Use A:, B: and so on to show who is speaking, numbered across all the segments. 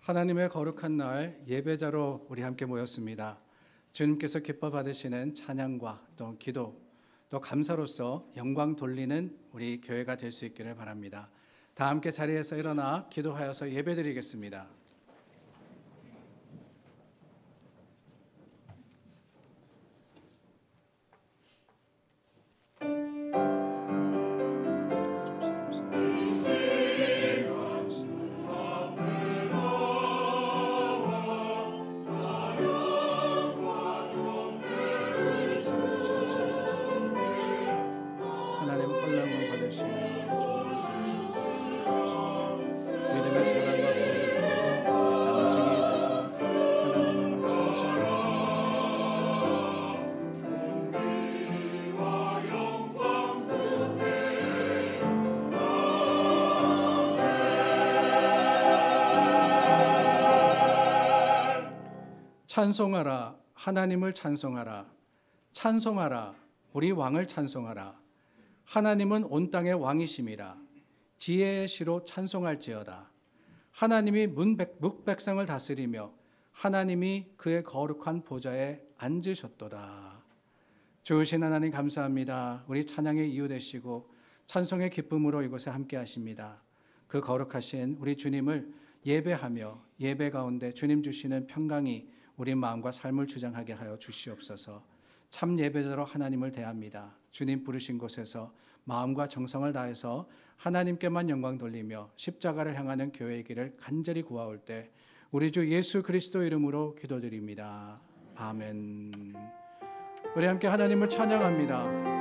A: 하나님의 거룩한 날 예배자로 우리 함께 모였습니다. 주님께서 기뻐 받으시는 찬양과 또 기도 또 감사로서 영광 돌리는 우리 교회가 될 수 있기를 바랍니다. 다 함께 자리에서 일어나 기도하여서 예배드리겠습니다. 찬송하라. 하나님을 찬송하라. 찬송하라. 우리 왕을 찬송하라. 하나님은 온 땅의 왕이심이라. 지혜의 시로 찬송할지어다. 하나님이 문백, 묵백성을 다스리며 하나님이 그의 거룩한 보좌에 앉으셨도다. 좋으신 하나님 감사합니다. 우리 찬양의 이유 되시고 찬송의 기쁨으로 이곳에 함께 하십니다. 그 거룩하신 우리 주님을 예배하며 예배 가운데 주님 주시는 평강이 우리 마음과 삶을 주장하게 하여 주시옵소서. 참 예배자로 하나님을 대합니다. 주님 부르신 곳에서 마음과 정성을 다해서 하나님께만 영광 돌리며 십자가를 향하는 교회의 길을 간절히 구하올 때 우리 주 예수 그리스도 이름으로 기도드립니다. 아멘. 우리 함께 하나님을 찬양합니다.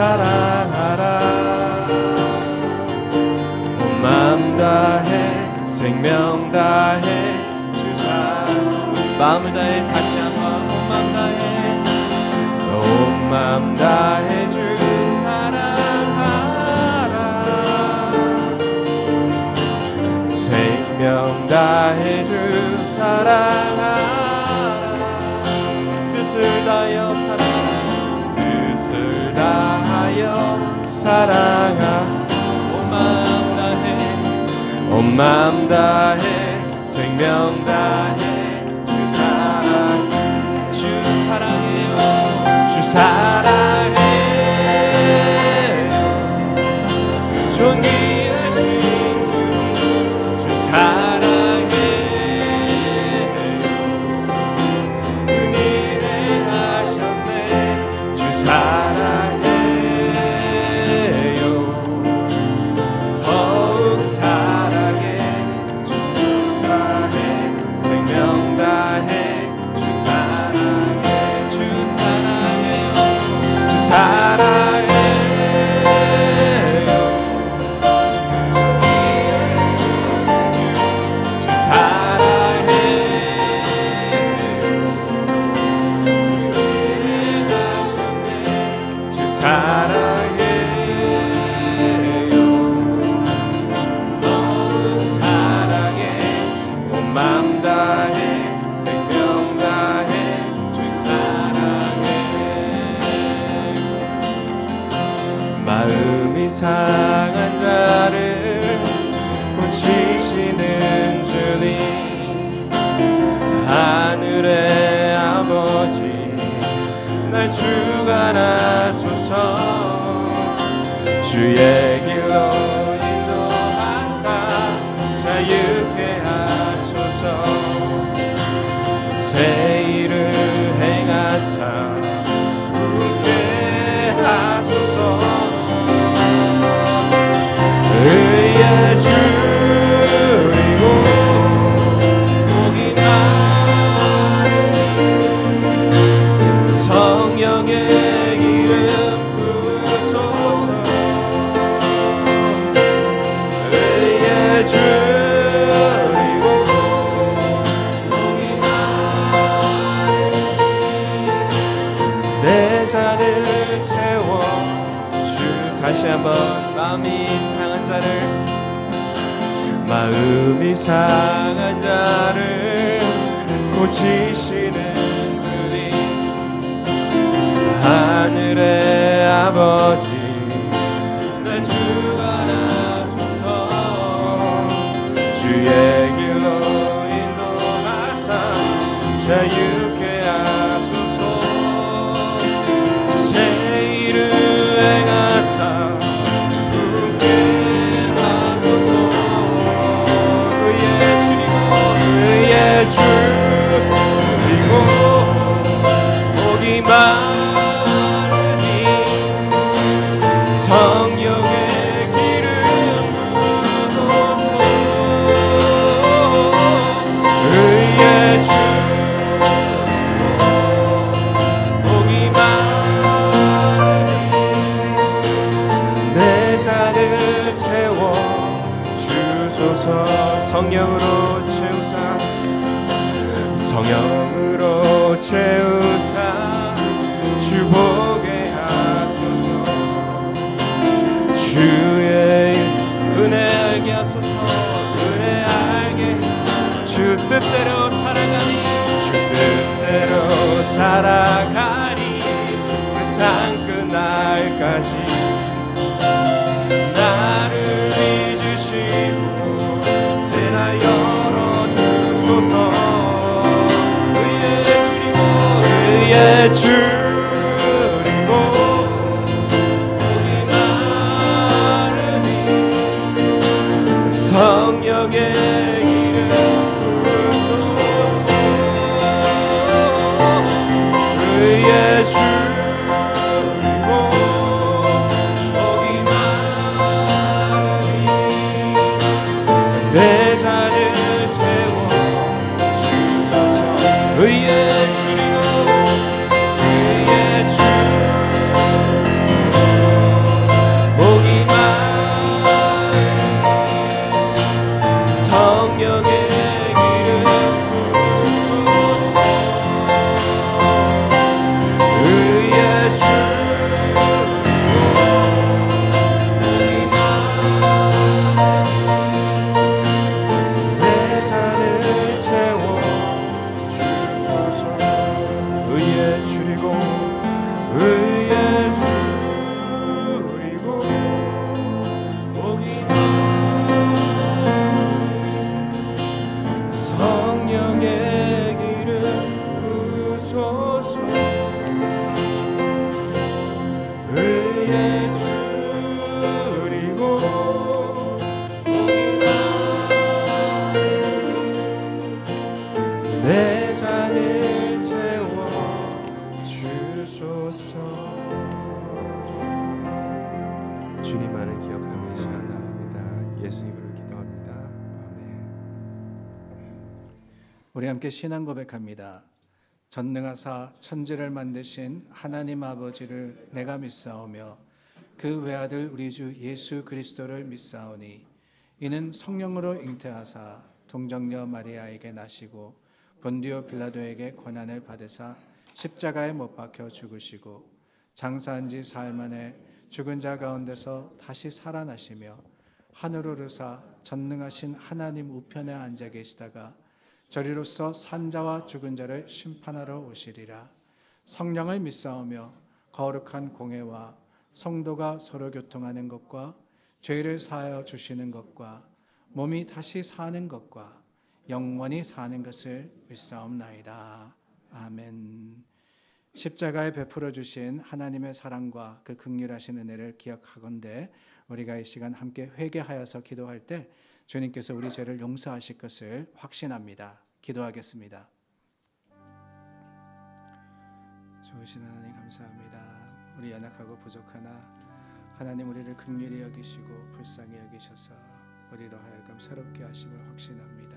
B: 사랑하라. 온 마음 다해 생명 다해 주 사랑 마음을 다해 다시 한번 온 마음 다해. 온 마음 다해 주 사랑하라. 생명 다해 주 사랑 사랑하 온 마음 다해. 온 마음 다해. 생명 다해. 주 사랑 주 사랑해요. 주 사랑 thank you, Lord. 상한 자를 고치
A: 신앙 고백합니다. 전능하사 천지를 만드신 하나님 아버지를 내가 믿사오며 그 외아들 우리 주 예수 그리스도를 믿사오니 이는 성령으로 잉태하사 동정녀 마리아에게 나시고 본디오 빌라도에게 권한을 받으사 십자가에 못 박혀 죽으시고 장사한 지 사흘 만에 죽은 자 가운데서 다시 살아나시며 하늘을 으사 전능하신 하나님 우편에 앉아 계시다가 저리로서 산자와 죽은 자를 심판하러 오시리라 성령을 믿사오며 거룩한 공회와 성도가 서로 교통하는 것과 죄를 사하여 주시는 것과 몸이 다시 사는 것과 영원히 사는 것을 믿사옵나이다. 아멘. 십자가에 베풀어 주신 하나님의 사랑과 그 극률하신 은혜를 기억하건대 우리가 이 시간 함께 회개하여서 기도할 때 주님께서 우리 죄를 용서하실 것을 확신합니다. 기도하겠습니다. 좋으신 하나님 감사합니다. 우리 연약하고 부족하나 하나님 우리를 극률히 여기시고 불쌍히 여기셔서 우리로 하여금 새롭게 하심을 확신합니다.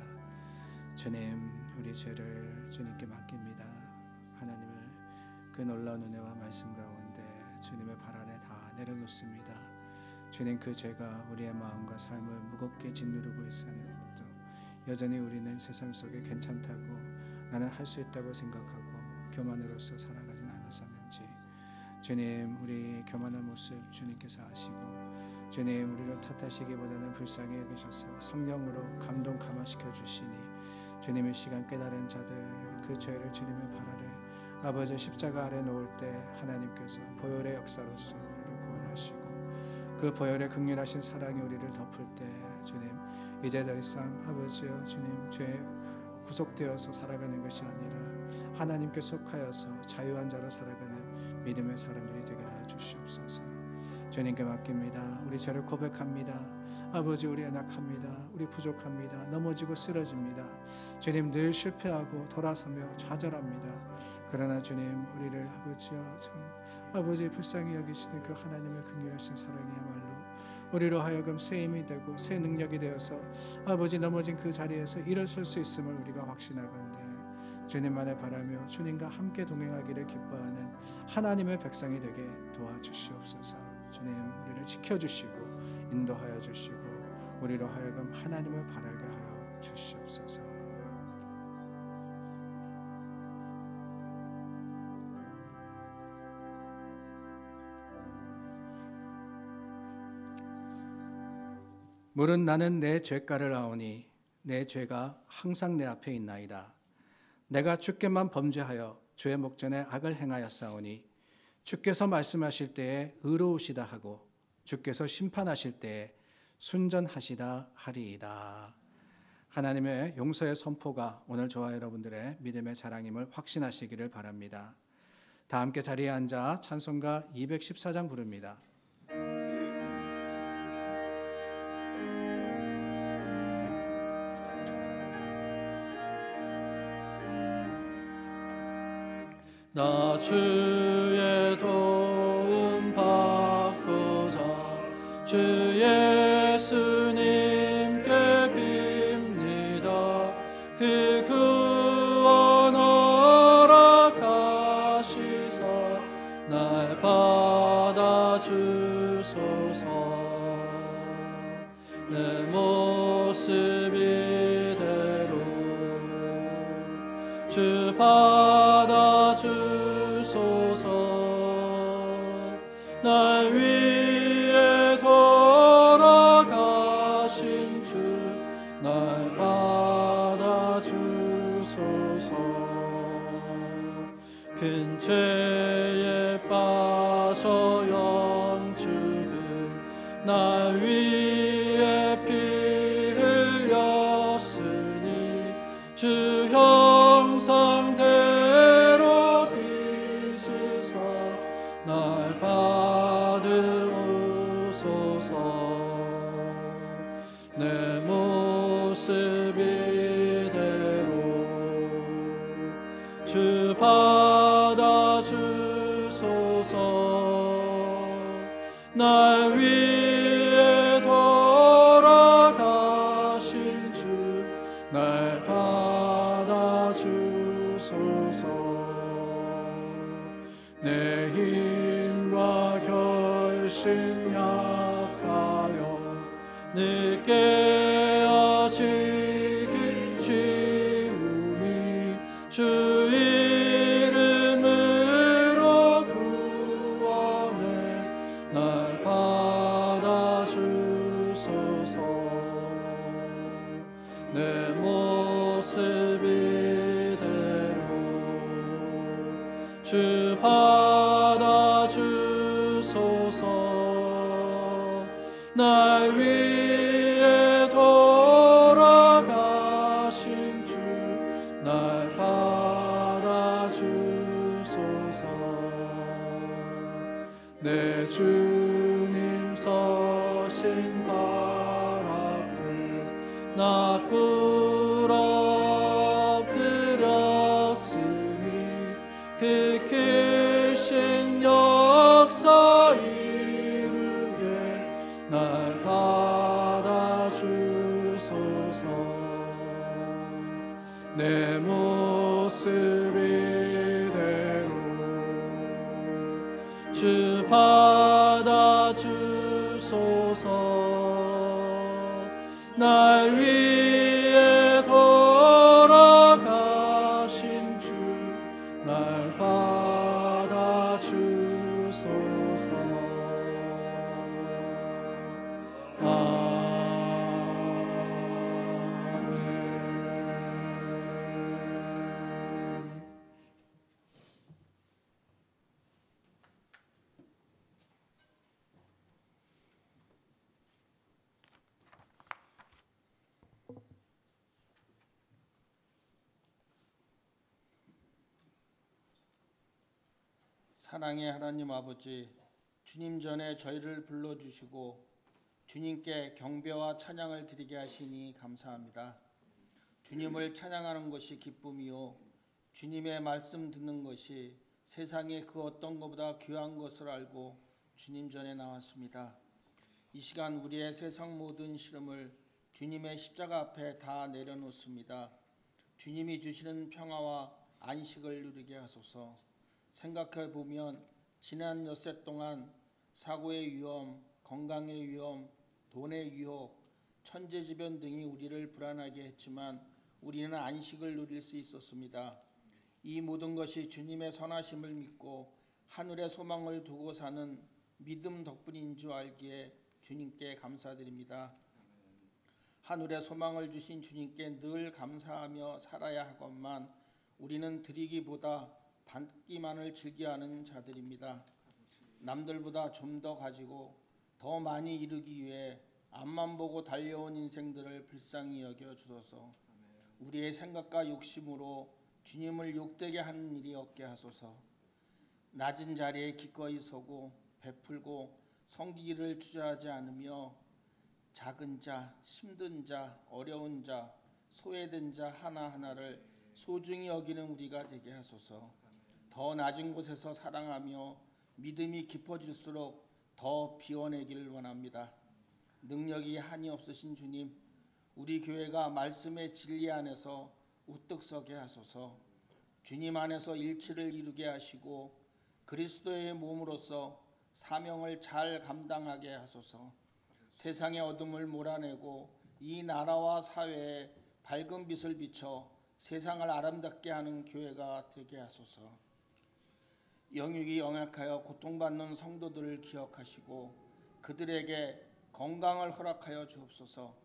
A: 주님 우리 죄를 주님께 맡깁니다. 하나님을 그 놀라운 은혜와 말씀 가운데 주님의 발 아래 다 내려놓습니다. 주님 그 죄가 우리의 마음과 삶을 무겁게 짓누르고 있어도 여전히 우리는 세상 속에 괜찮다고 나는 할 수 있다고 생각하고 교만으로서 살아가진 않았었는지 주님 우리 교만한 모습 주님께서 아시고 주님 우리를 탓하시기보다는 불쌍히 여기셔서 성령으로 감동 감화시켜 주시니 주님의 시간 깨달은 자들 그 죄를 주님의 발 아래 아버지 십자가 아래 놓을 때 하나님께서 보혈의 역사로서 그 보혈의 극렬하신 사랑이 우리를 덮을 때 주님 이제 더 이상 아버지여 주님 죄 구속되어서 살아가는 것이 아니라 하나님께 속하여서 자유한 자로 살아가는 믿음의 사람들이 되게 하여 주시옵소서. 주님께 맡깁니다. 우리 죄를 고백합니다. 아버지 우리 연약합니다. 우리 부족합니다. 넘어지고 쓰러집니다. 주님 늘 실패하고 돌아서며 좌절합니다. 그러나 주님 우리를 아버지여 참 아버지 불쌍히 여기시는 그 하나님의 긍휼하신 사랑이야말로 우리로 하여금 새 힘이 되고 새 능력이 되어서 아버지 넘어진 그 자리에서 일어설 수 있음을 우리가 확신하건대 주님만을 바라며 주님과 함께 동행하기를 기뻐하는 하나님의 백성이 되게 도와주시옵소서. 주님 우리를 지켜주시고 인도하여 주시고 우리로 하여금 하나님을 바라게 하여 주시옵소서. 물은 나는 내 죄가를 아오니 내 죄가 항상 내 앞에 있나이다. 내가 주께만 범죄하여 주의 목전에 악을 행하였사오니 주께서 말씀하실 때에 의로우시다 하고 주께서 심판하실 때에 순전하시다 하리이다. 하나님의 용서의 선포가 오늘 저와 여러분들의 믿음의 자랑임을 확신하시기를 바랍니다. 다 함께 자리에 앉아 찬송가 214장 부릅니다.
C: 나주 받
D: 사랑의 하나님 아버지, 주님 전에 저희를 불러주시고 주님께 경배와 찬양을 드리게 하시니 감사합니다. 주님을 찬양하는 것이 기쁨이요. 주님의 말씀 듣는 것이 세상에 그 어떤 것보다 귀한 것을 알고 주님 전에 나왔습니다. 이 시간 우리의 세상 모든 시름을 주님의 십자가 앞에 다 내려놓습니다. 주님이 주시는 평화와 안식을 누리게 하소서. 생각해 보면 지난 엿새 동안 사고의 위험, 건강의 위험, 돈의 유혹, 천재지변 등이 우리를 불안하게 했지만 우리는 안식을 누릴 수 있었습니다. 이 모든 것이 주님의 선하심을 믿고 하늘의 소망을 두고 사는 믿음 덕분인 줄 알기에 주님께 감사드립니다. 하늘의 소망을 주신 주님께 늘 감사하며 살아야 하건만 우리는 드리기보다 받기만을 즐겨하는 자들입니다. 남들보다 좀 더 가지고 더 많이 이루기 위해 앞만 보고 달려온 인생들을 불쌍히 여겨 주소서. 우리의 생각과 욕심으로 주님을 욕되게 하는 일이 없게 하소서. 낮은 자리에 기꺼이 서고 베풀고 성기를 투자하지 않으며 작은 자, 힘든 자, 어려운 자, 소외된 자 하나하나를 소중히 여기는 우리가 되게 하소서. 더 낮은 곳에서 사랑하며 믿음이 깊어질수록 더 비워내기를 원합니다. 능력이 한이 없으신 주님, 우리 교회가 말씀의 진리 안에서 우뚝 서게 하소서. 주님 안에서 일치를 이루게 하시고 그리스도의 몸으로서 사명을 잘 감당하게 하소서. 세상의 어둠을 몰아내고 이 나라와 사회에 밝은 빛을 비춰 세상을 아름답게 하는 교회가 되게 하소서. 영육이 영약하여 고통받는 성도들을 기억하시고 그들에게 건강을 허락하여 주옵소서.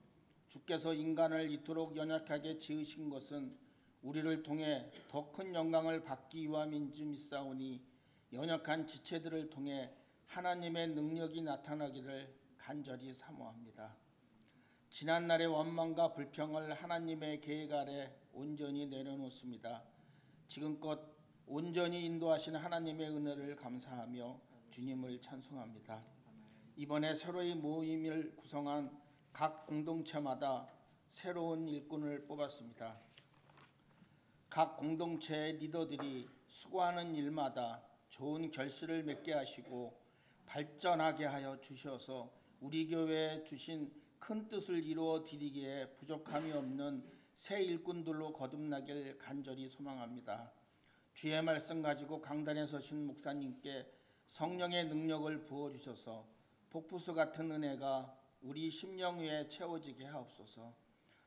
D: 주께서 인간을 이토록 연약하게 지으신 것은 우리를 통해 더 큰 영광을 받기 위함인 줄 믿사오니 연약한 지체들을 통해 하나님의 능력이 나타나기를 간절히 사모합니다. 지난 날의 원망과 불평을 하나님의 계획 아래 온전히 내려놓습니다. 지금껏 온전히 인도하신 하나님의 은혜를 감사하며 주님을 찬송합니다. 이번에 새로이 모임을 구성한 각 공동체마다 새로운 일꾼을 뽑았습니다. 각 공동체의 리더들이 수고하는 일마다 좋은 결실을 맺게 하시고 발전하게 하여 주셔서 우리 교회에 주신 큰 뜻을 이루어 드리기에 부족함이 없는 새 일꾼들로 거듭나길 간절히 소망합니다. 주의 말씀 가지고 강단에 서신 목사님께 성령의 능력을 부어 주셔서 폭포수 같은 은혜가 우리 심령 위에 채워지게 하옵소서.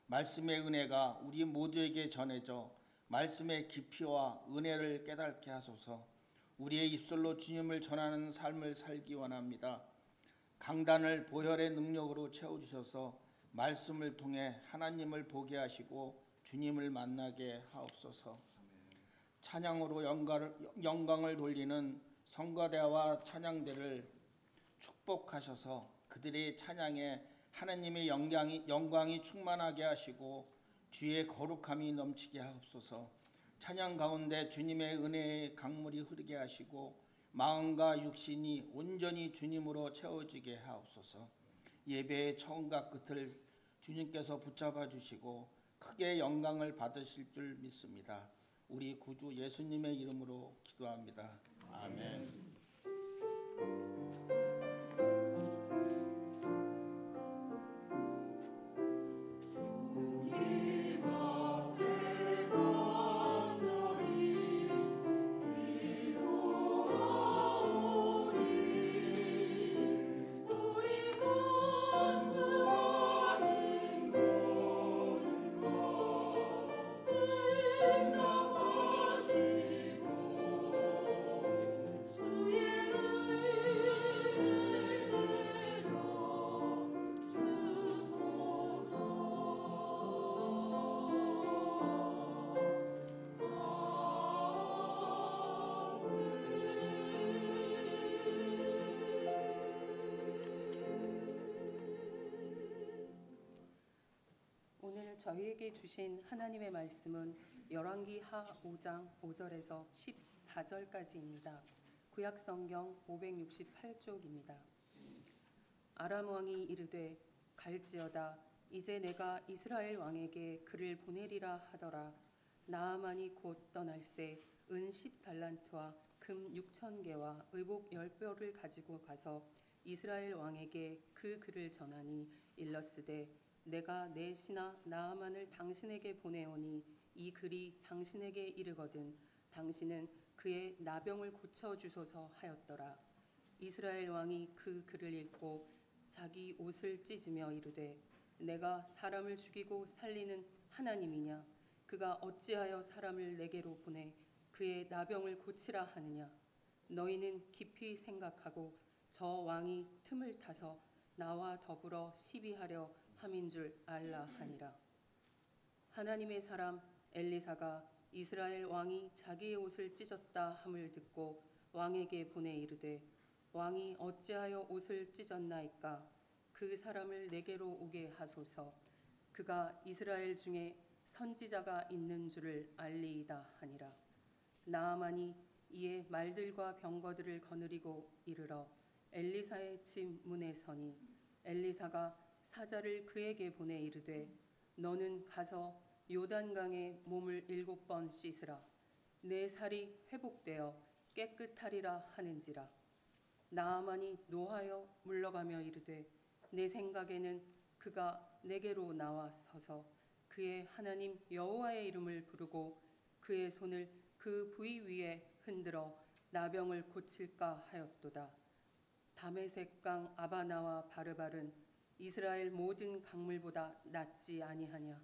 D: 말씀의 은혜가 우리 모두에게 전해져 말씀의 깊이와 은혜를 깨닫게 하소서. 우리의 입술로 주님을 전하는 삶을 살기 원합니다. 강단을 보혈의 능력으로 채워 주셔서 말씀을 통해 하나님을 보게 하시고 주님을 만나게 하옵소서. 찬양으로 영광을, 영광을 돌리는 성가대와 찬양대를 축복하셔서 그들의 찬양에 하나님의 영광이, 영광이 충만하게 하시고 주의 거룩함이 넘치게 하옵소서. 찬양 가운데 주님의 은혜의 강물이 흐르게 하시고 마음과 육신이 온전히 주님으로 채워지게 하옵소서. 예배의 처음과 끝을 주님께서 붙잡아 주시고 크게 영광을 받으실 줄 믿습니다. 우리 구주 예수님의 이름으로 기도합니다. 아멘.
E: 저희에게 주신 하나님의 말씀은 열왕기 하 5장 5절에서 14절까지입니다. 구약 성경 568쪽입니다. 아람 왕이 이르되 갈지어다 이제 내가 이스라엘 왕에게 그를 보내리라 하더라 나아만이 곧 떠날새 은 10달란트와 금 6천 개와 의복 10뼈를 가지고 가서 이스라엘 왕에게 그 글을 전하니 일러스되 내가 내 신하 나아만을 당신에게 보내오니 이 글이 당신에게 이르거든 당신은 그의 나병을 고쳐 주소서 하였더라. 이스라엘 왕이 그 글을 읽고 자기 옷을 찢으며 이르되 내가 사람을 죽이고 살리는 하나님이냐? 그가 어찌하여 사람을 내게로 보내 그의 나병을 고치라 하느냐? 너희는 깊이 생각하고 저 왕이 틈을 타서 나와 더불어 시비하려 함인 줄 알라 하니라. 하나님의 사람 엘리사가 이스라엘 왕이 자기의 옷을 찢었다 함을 듣고 왕에게 보내 이르되 왕이 어찌하여 옷을 찢었나이까? 그 사람을 내게로 오게 하소서. 그가 이스라엘 중에 선지자가 있는 줄을 알리이다 하니라. 나아만이 이에 말들과 병거들을 거느리고 이르러 엘리사의 집 문에 서니 엘리사가 사자를 그에게 보내 이르되 너는 가서 요단강에 몸을 일곱 번 씻으라. 내 살이 회복되어 깨끗하리라 하는지라. 나아만이 노하여 물러가며 이르되 내 생각에는 그가 내게로 나와 서서 그의 하나님 여호와의 이름을 부르고 그의 손을 그 부위 위에 흔들어 나병을 고칠까 하였도다. 다메섹강 아바나와 바르바른 이스라엘 모든 강물보다 낫지 아니하냐?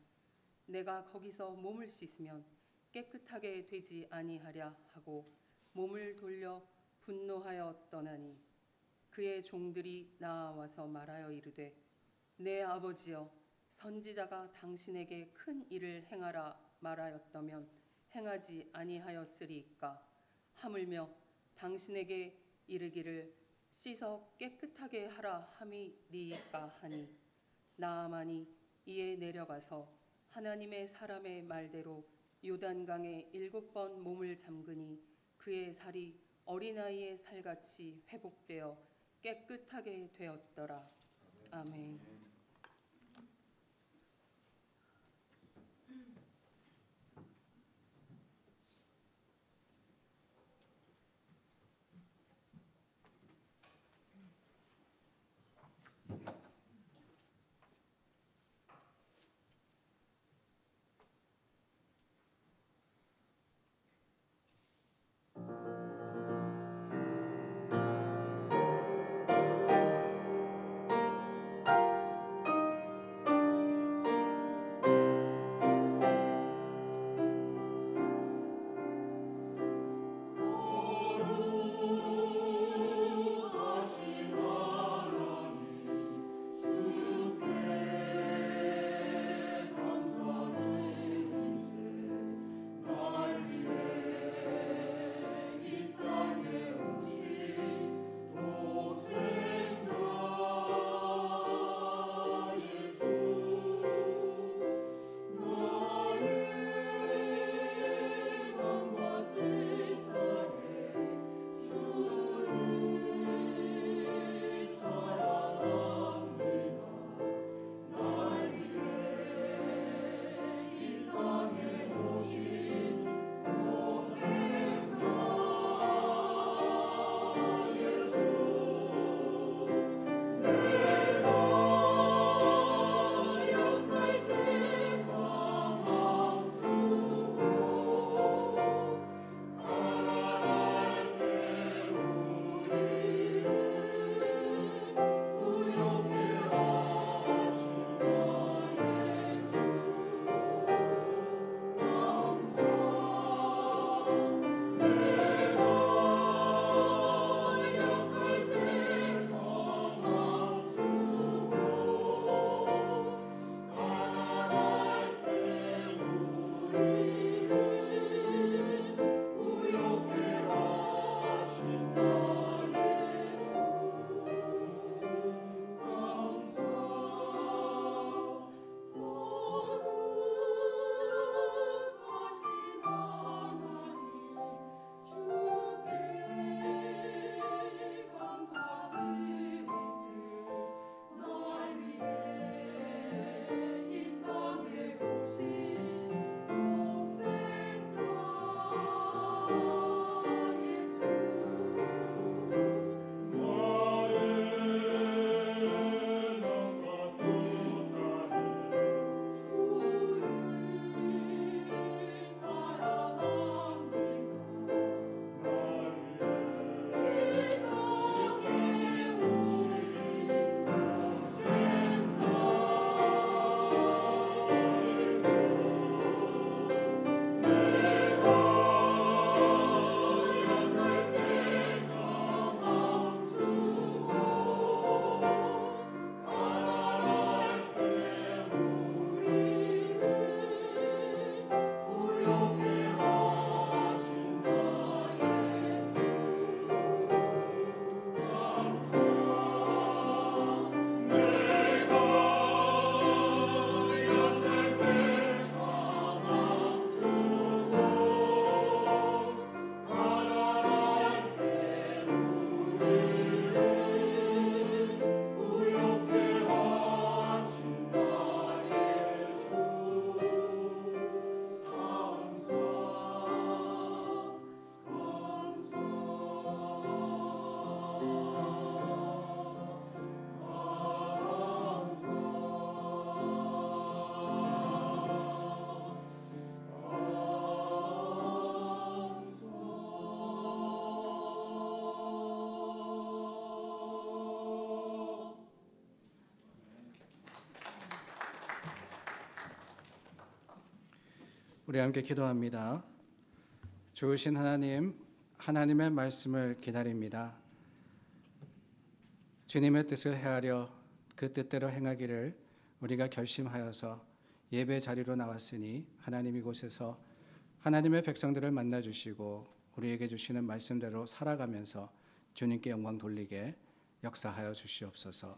E: 내가 거기서 몸을 씻으면 깨끗하게 되지 아니하랴 하고 몸을 돌려 분노하여 떠나니 그의 종들이 나와서 말하여 이르되 내 아버지여 선지자가 당신에게 큰 일을 행하라 말하였다면 행하지 아니하였으리까? 하물며 당신에게 이르기를 씻어 깨끗하게 하라 함이리까 하니 나아만이 이에 내려가서 하나님의 사람의 말대로 요단강에 일곱 번 몸을 잠그니 그의 살이 어린아이의 살같이 회복되어 깨끗하게 되었더라. 아멘.
A: 우리 함께 기도합니다. 좋으신 하나님, 하나님의 말씀을 기다립니다. 주님의 뜻을 헤아려 그 뜻대로 행하기를 우리가 결심하여서 예배 자리로 나왔으니 하나님 이곳에서 하나님의 백성들을 만나 주시고 우리에게 주시는 말씀대로 살아가면서 주님께 영광 돌리게 역사하여 주시옵소서.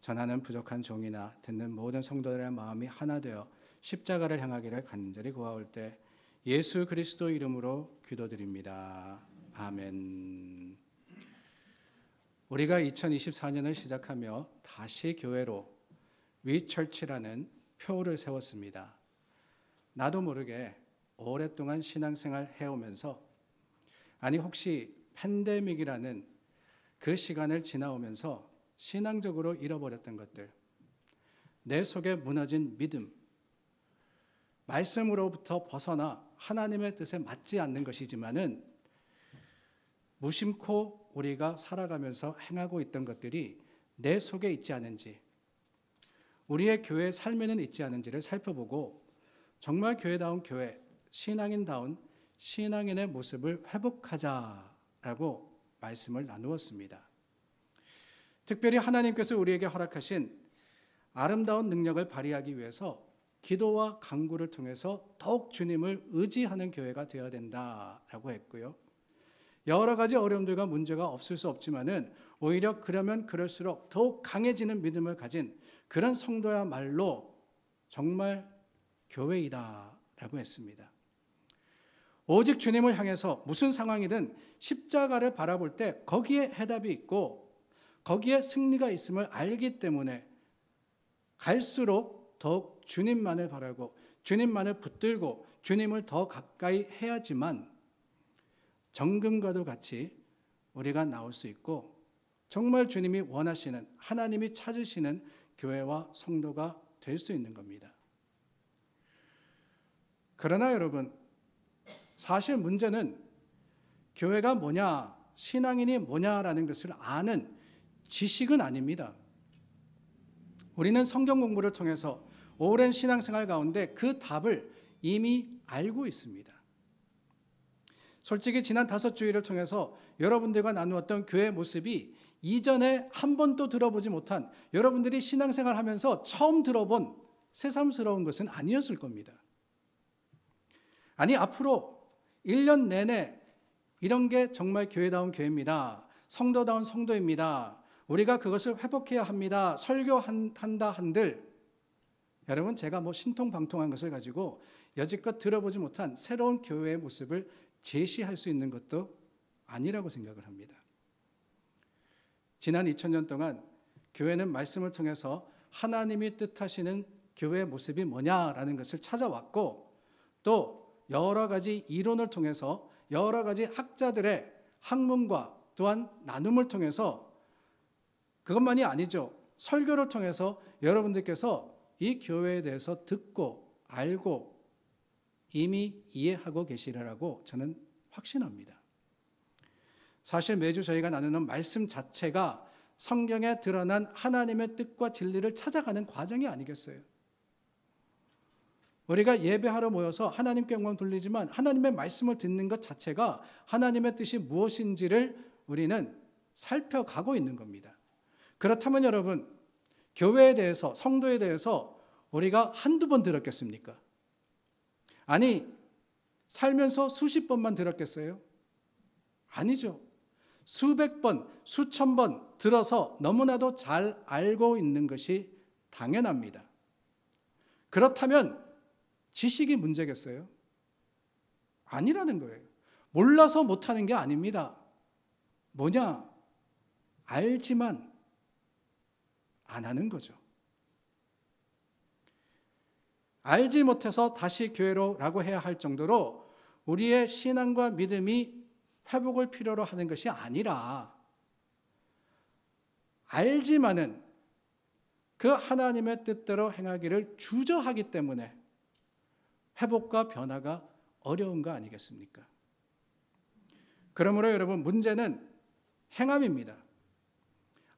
A: 전하는 부족한 종이나 듣는 모든 성도들의 마음이 하나 되어 십자가를 향하기를 간절히 구하올 때 예수 그리스도 이름으로 기도드립니다. 아멘. 우리가 2024년을 시작하며 다시 교회로 위철치라는 표를 세웠습니다. 나도 모르게 오랫동안 신앙생활 해오면서 아니 혹시 팬데믹이라는 그 시간을 지나오면서 신앙적으로 잃어버렸던 것들, 내 속에 무너진 믿음, 말씀으로부터 벗어나 하나님의 뜻에 맞지 않는 것이지만은 무심코 우리가 살아가면서 행하고 있던 것들이 내 속에 있지 않은지, 우리의 교회 삶에는 있지 않은지를 살펴보고 정말 교회다운 교회, 신앙인다운 신앙인의 모습을 회복하자라고 말씀을 나누었습니다. 특별히 하나님께서 우리에게 허락하신 아름다운 능력을 발휘하기 위해서 기도와 강구를 통해서 더욱 주님을 의지하는 교회가 되어야 된다라고 했고요. 여러 가지 어려움들과 문제가 없을 수 없지만은 오히려 그러면 그럴수록 더욱 강해지는 믿음을 가진 그런 성도야말로 정말 교회이다라고 했습니다. 오직 주님을 향해서 무슨 상황이든 십자가를 바라볼 때 거기에 해답이 있고 거기에 승리가 있음을 알기 때문에 갈수록 더욱 주님만을 바라고 주님만을 붙들고 주님을 더 가까이 해야지만 정금과도 같이 우리가 나올 수 있고 정말 주님이 원하시는 하나님이 찾으시는 교회와 성도가 될 수 있는 겁니다. 그러나 여러분 사실 문제는 교회가 뭐냐, 신앙인이 뭐냐라는 것을 아는 지식은 아닙니다. 우리는 성경 공부를 통해서 오랜 신앙생활 가운데 그 답을 이미 알고 있습니다. 솔직히 지난 다섯 주일을 통해서 여러분들과 나누었던 교회 모습이 이전에 한 번도 들어보지 못한 여러분들이 신앙생활 하면서 처음 들어본 새삼스러운 것은 아니었을 겁니다. 아니, 앞으로 1년 내내 이런 게 정말 교회다운 교회입니다. 성도다운 성도입니다. 우리가 그것을 회복해야 합니다. 설교한다 한들 여러분 제가 뭐 신통방통한 것을 가지고 여지껏 들어보지 못한 새로운 교회의 모습을 제시할 수 있는 것도 아니라고 생각을 합니다. 지난 2000년 동안 교회는 말씀을 통해서 하나님이 뜻하시는 교회의 모습이 뭐냐라는 것을 찾아왔고 또 여러 가지 이론을 통해서 여러 가지 학자들의 학문과 또한 나눔을 통해서 그것만이 아니죠. 설교를 통해서 여러분들께서 이 교회에 대해서 듣고 알고 이미 이해하고 계시리라고 저는 확신합니다. 사실 매주 저희가 나누는 말씀 자체가 성경에 드러난 하나님의 뜻과 진리를 찾아가는 과정이 아니겠어요? 우리가 예배하러 모여서 하나님께 영광 돌리지만 하나님의 말씀을 듣는 것 자체가 하나님의 뜻이 무엇인지를 우리는 살펴가고 있는 겁니다. 그렇다면 여러분, 교회에 대해서, 성도에 대해서 우리가 한두 번 들었겠습니까? 아니, 살면서 수십 번만 들었겠어요? 아니죠. 수백 번, 수천 번 들어서 너무나도 잘 알고 있는 것이 당연합니다. 그렇다면 지식이 문제겠어요? 아니라는 거예요. 몰라서 못하는 게 아닙니다. 뭐냐? 알지만 안 하는 거죠. 알지 못해서 다시 교회로라고 해야 할 정도로 우리의 신앙과 믿음이 회복을 필요로 하는 것이 아니라 알지만은 그 하나님의 뜻대로 행하기를 주저하기 때문에 회복과 변화가 어려운 거 아니겠습니까? 그러므로 여러분 문제는 행함입니다.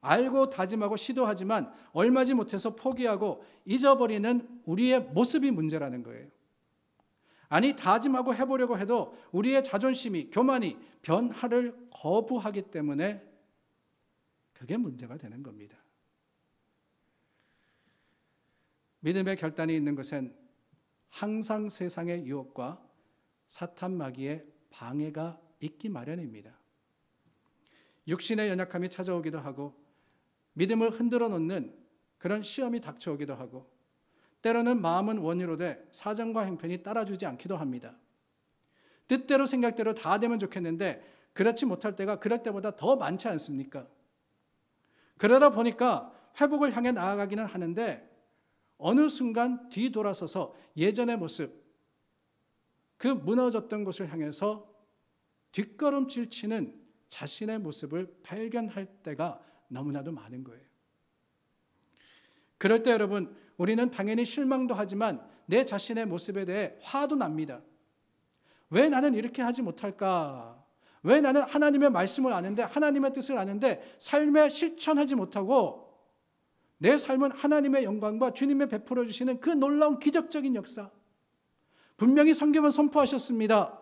A: 알고 다짐하고 시도하지만 얼마지 못해서 포기하고 잊어버리는 우리의 모습이 문제라는 거예요. 아니 다짐하고 해보려고 해도 우리의 자존심이 교만이 변화를 거부하기 때문에 그게 문제가 되는 겁니다. 믿음의 결단이 있는 것은 항상 세상의 유혹과 사탄 마귀의 방해가 있기 마련입니다. 육신의 연약함이 찾아오기도 하고 믿음을 흔들어 놓는 그런 시험이 닥쳐오기도 하고 때로는 마음은 원유로 돼 사정과 형편이 따라주지 않기도 합니다. 뜻대로 생각대로 다 되면 좋겠는데 그렇지 못할 때가 그럴 때보다 더 많지 않습니까? 그러다 보니까 회복을 향해 나아가기는 하는데 어느 순간 뒤돌아서서 예전의 모습, 그 무너졌던 곳을 향해서 뒷걸음질 치는 자신의 모습을 발견할 때가 너무나도 많은 거예요. 그럴 때 여러분, 우리는 당연히 실망도 하지만 내 자신의 모습에 대해 화도 납니다. 왜 나는 이렇게 하지 못할까? 왜 나는 하나님의 말씀을 아는데, 하나님의 뜻을 아는데, 삶에 실천하지 못하고, 내 삶은 하나님의 영광과 주님의 베풀어 주시는 그 놀라운 기적적인 역사. 분명히 성경은 선포하셨습니다.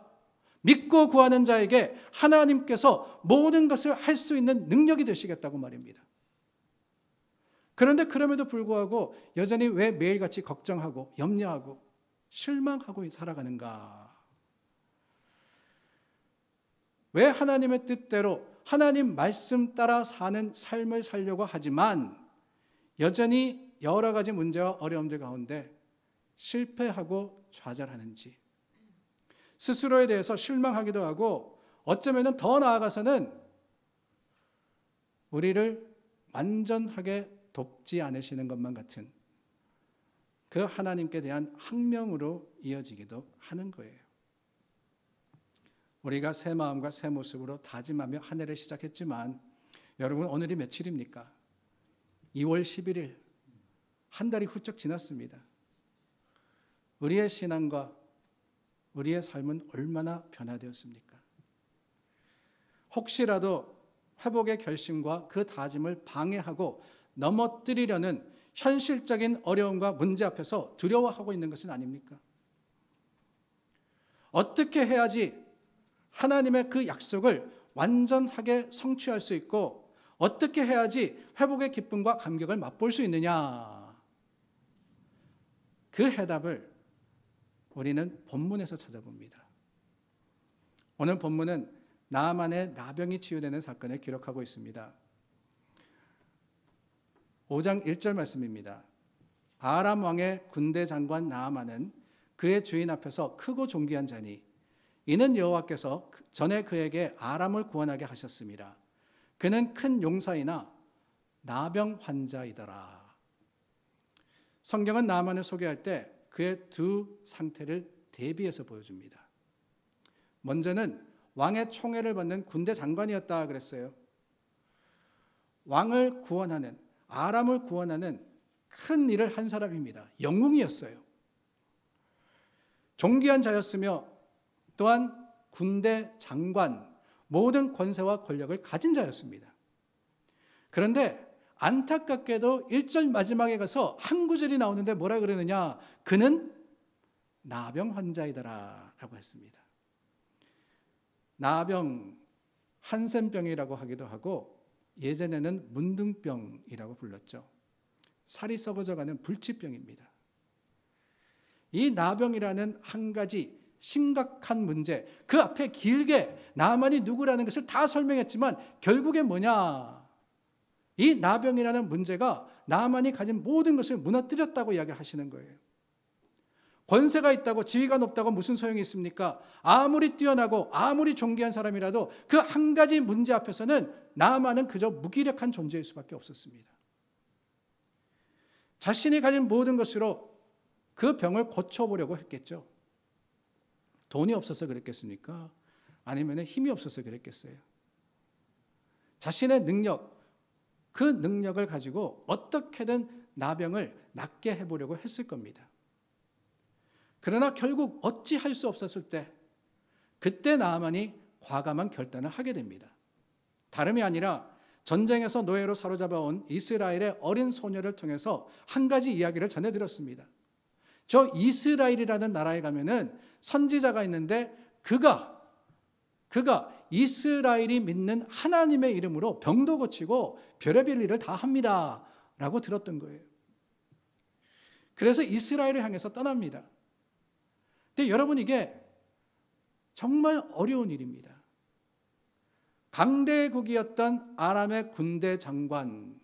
A: 믿고 구하는 자에게 하나님께서 모든 것을 할 수 있는 능력이 되시겠다고 말입니다. 그런데 그럼에도 불구하고 여전히 왜 매일같이 걱정하고 염려하고 실망하고 살아가는가? 왜 하나님의 뜻대로 하나님 말씀 따라 사는 삶을 살려고 하지만 여전히 여러 가지 문제와 어려움들 가운데 실패하고 좌절하는지 스스로에 대해서 실망하기도 하고 어쩌면 더 나아가서는 우리를 완전하게 돕지 않으시는 것만 같은 그 하나님께 대한 항명으로 이어지기도 하는 거예요. 우리가 새 마음과 새 모습으로 다짐하며 한 해를 시작했지만 여러분 오늘이 며칠입니까? 2월 11일 한 달이 훌쩍 지났습니다. 우리의 신앙과 우리의 삶은 얼마나 변화되었습니까? 혹시라도 회복의 결심과 그 다짐을 방해하고 넘어뜨리려는 현실적인 어려움과 문제 앞에서 두려워하고 있는 것은 아닙니까? 어떻게 해야지 하나님의 그 약속을 완전하게 성취할 수 있고 어떻게 해야지 회복의 기쁨과 감격을 맛볼 수 있느냐? 그 해답을 우리는 본문에서 찾아봅니다. 오늘 본문은 나만의 나병이 치유되는 사건을 기록하고 있습니다. 5장 1절 말씀입니다. 아람 왕의 군대 장관 나아만은 그의 주인 앞에서 크고 존귀한 자니 이는 여호와께서 전에 그에게 아람을 구원하게 하셨습니다. 그는 큰 용사이나 나병 환자이더라. 성경은 나만을 소개할 때 그의 두 상태를 대비해서 보여줍니다. 먼저는 왕의 총애를 받는 군대 장관이었다 그랬어요. 왕을 구원하는 아람을 구원하는 큰 일을 한 사람입니다. 영웅이었어요. 존귀한 자였으며 또한 군대 장관 모든 권세와 권력을 가진 자였습니다. 그런데 안타깝게도 1절 마지막에 가서 한 구절이 나오는데 뭐라 그러느냐? 그는 나병 환자이더라 라고 했습니다. 나병 한센병이라고 하기도 하고 예전에는 문둥병이라고 불렀죠. 살이 썩어져가는 불치병입니다. 이 나병이라는 한 가지 심각한 문제, 그 앞에 길게 나만이 누구라는 것을 다 설명했지만 결국에 뭐냐? 이 나병이라는 문제가 나만이 가진 모든 것을 무너뜨렸다고 이야기하시는 거예요. 권세가 있다고 지위가 높다고 무슨 소용이 있습니까? 아무리 뛰어나고 아무리 존귀한 사람이라도 그 한 가지 문제 앞에서는 나만은 그저 무기력한 존재일 수밖에 없었습니다. 자신이 가진 모든 것으로 그 병을 고쳐보려고 했겠죠. 돈이 없어서 그랬겠습니까? 아니면 힘이 없어서 그랬겠어요? 자신의 능력, 그 능력을 가지고 어떻게든 나병을 낫게 해보려고 했을 겁니다. 그러나 결국 어찌할 수 없었을 때, 그때 나만이 과감한 결단을 하게 됩니다. 다름이 아니라 전쟁에서 노예로 사로잡아온 이스라엘의 어린 소녀를 통해서 한 가지 이야기를 전해드렸습니다. 저 이스라엘이라는 나라에 가면은 선지자가 있는데 그가 그가 이스라엘이 믿는 하나님의 이름으로 병도 고치고 별의별 일을 다 합니다 라고 들었던 거예요. 그래서 이스라엘을 향해서 떠납니다. 근데 여러분 이게 정말 어려운 일입니다. 강대국이었던 아람의 군대 장관,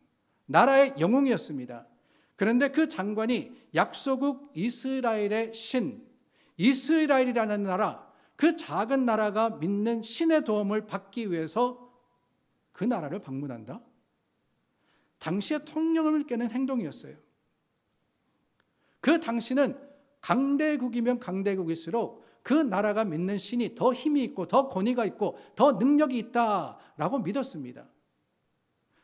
A: 나라의 영웅이었습니다. 그런데 그 장관이 약소국 이스라엘의 신, 이스라엘이라는 나라, 그 작은 나라가 믿는 신의 도움을 받기 위해서 그 나라를 방문한다? 당시의 통념을 깨는 행동이었어요. 그 당시는 강대국이면 강대국일수록 그 나라가 믿는 신이 더 힘이 있고 더 권위가 있고 더 능력이 있다라고 믿었습니다.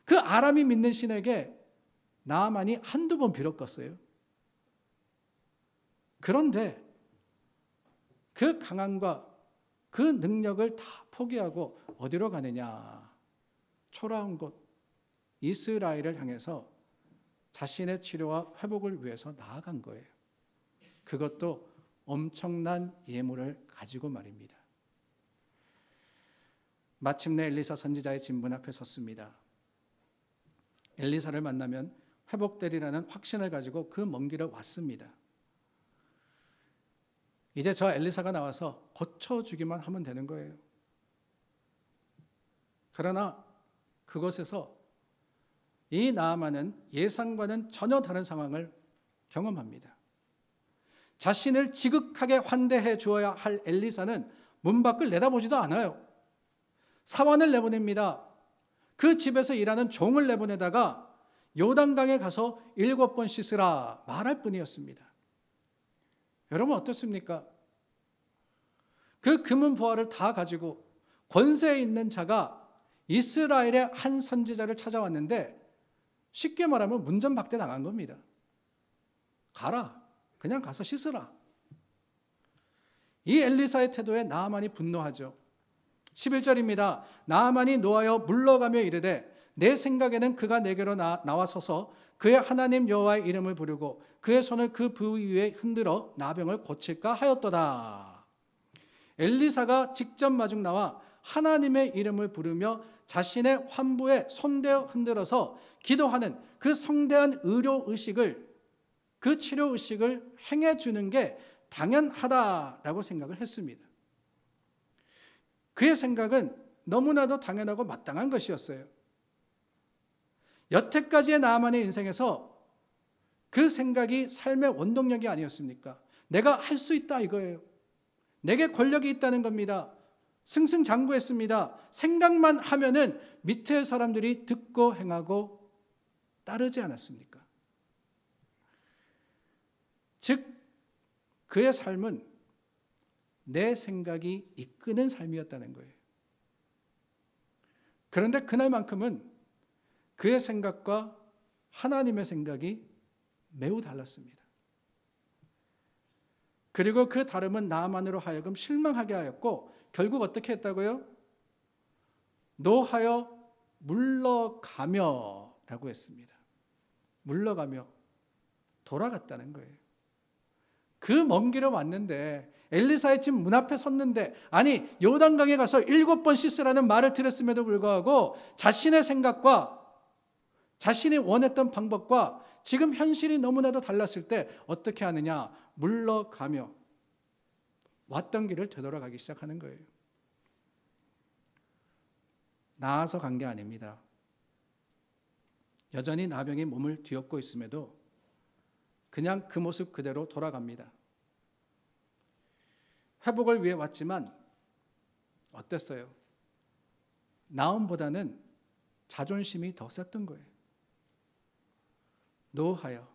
A: 그 아람이 믿는 신에게 나만이 한두 번 빌었겠어요. 그런데 그 강함과 그 능력을 다 포기하고 어디로 가느냐? 초라한 곳 이스라엘을 향해서 자신의 치료와 회복을 위해서 나아간 거예요. 그것도 엄청난 예물을 가지고 말입니다. 마침내 엘리사 선지자의 진문 앞에 섰습니다. 엘리사를 만나면 회복되리라는 확신을 가지고 그 먼 길을 왔습니다. 이제 저 엘리사가 나와서 고쳐주기만 하면 되는 거예요. 그러나 그것에서 이 나아만은 예상과는 전혀 다른 상황을 경험합니다. 자신을 지극하게 환대해 주어야 할 엘리사는 문 밖을 내다보지도 않아요. 사원을 내보냅니다. 그 집에서 일하는 종을 내보내다가 요단강에 가서 일곱 번 씻으라 말할 뿐이었습니다. 여러분 어떻습니까? 그 금은 보화를 다 가지고 권세 있는 자가 이스라엘의 한 선지자를 찾아왔는데 쉽게 말하면 문전박대 당한 겁니다. 가라. 그냥 가서 씻으라. 이 엘리사의 태도에 나아만이 분노하죠. 11절입니다. 나아만이 노하여 물러가며 이르되 내 생각에는 그가 내게로 나, 나와서서 그의 하나님 여호와의 이름을 부르고 그의 손을 그 부위 위에 흔들어 나병을 고칠까 하였도다. 엘리사가 직접 마중 나와 하나님의 이름을 부르며 자신의 환부에 손대어 흔들어서 기도하는 그 성대한 의료 의식을 그 치료 의식을 행해 주는 게 당연하다라고 생각을 했습니다. 그의 생각은 너무나도 당연하고 마땅한 것이었어요. 여태까지의 나만의 인생에서 그 생각이 삶의 원동력이 아니었습니까? 내가 할 수 있다 이거예요. 내게 권력이 있다는 겁니다. 승승장구했습니다. 생각만 하면은 밑에 사람들이 듣고 행하고 따르지 않았습니까? 즉, 그의 삶은 내 생각이 이끄는 삶이었다는 거예요. 그런데 그날만큼은 그의 생각과 하나님의 생각이 매우 달랐습니다. 그리고 그 다름은 나만으로 하여금 실망하게 하였고 결국 어떻게 했다고요? 노하여 물러가며 라고 했습니다. 물러가며 돌아갔다는 거예요. 그 먼 길을 왔는데 엘리사의 집 문 앞에 섰는데 아니 요단강에 가서 일곱 번 씻으라는 말을 들었음에도 불구하고 자신의 생각과 자신이 원했던 방법과 지금 현실이 너무나도 달랐을 때 어떻게 하느냐 물러가며 왔던 길을 되돌아가기 시작하는 거예요. 나아서 간 게 아닙니다. 여전히 나병이 몸을 뒤엎고 있음에도 그냥 그 모습 그대로 돌아갑니다. 회복을 위해 왔지만 어땠어요? 나음보다는 자존심이 더 셌던 거예요. 노하여.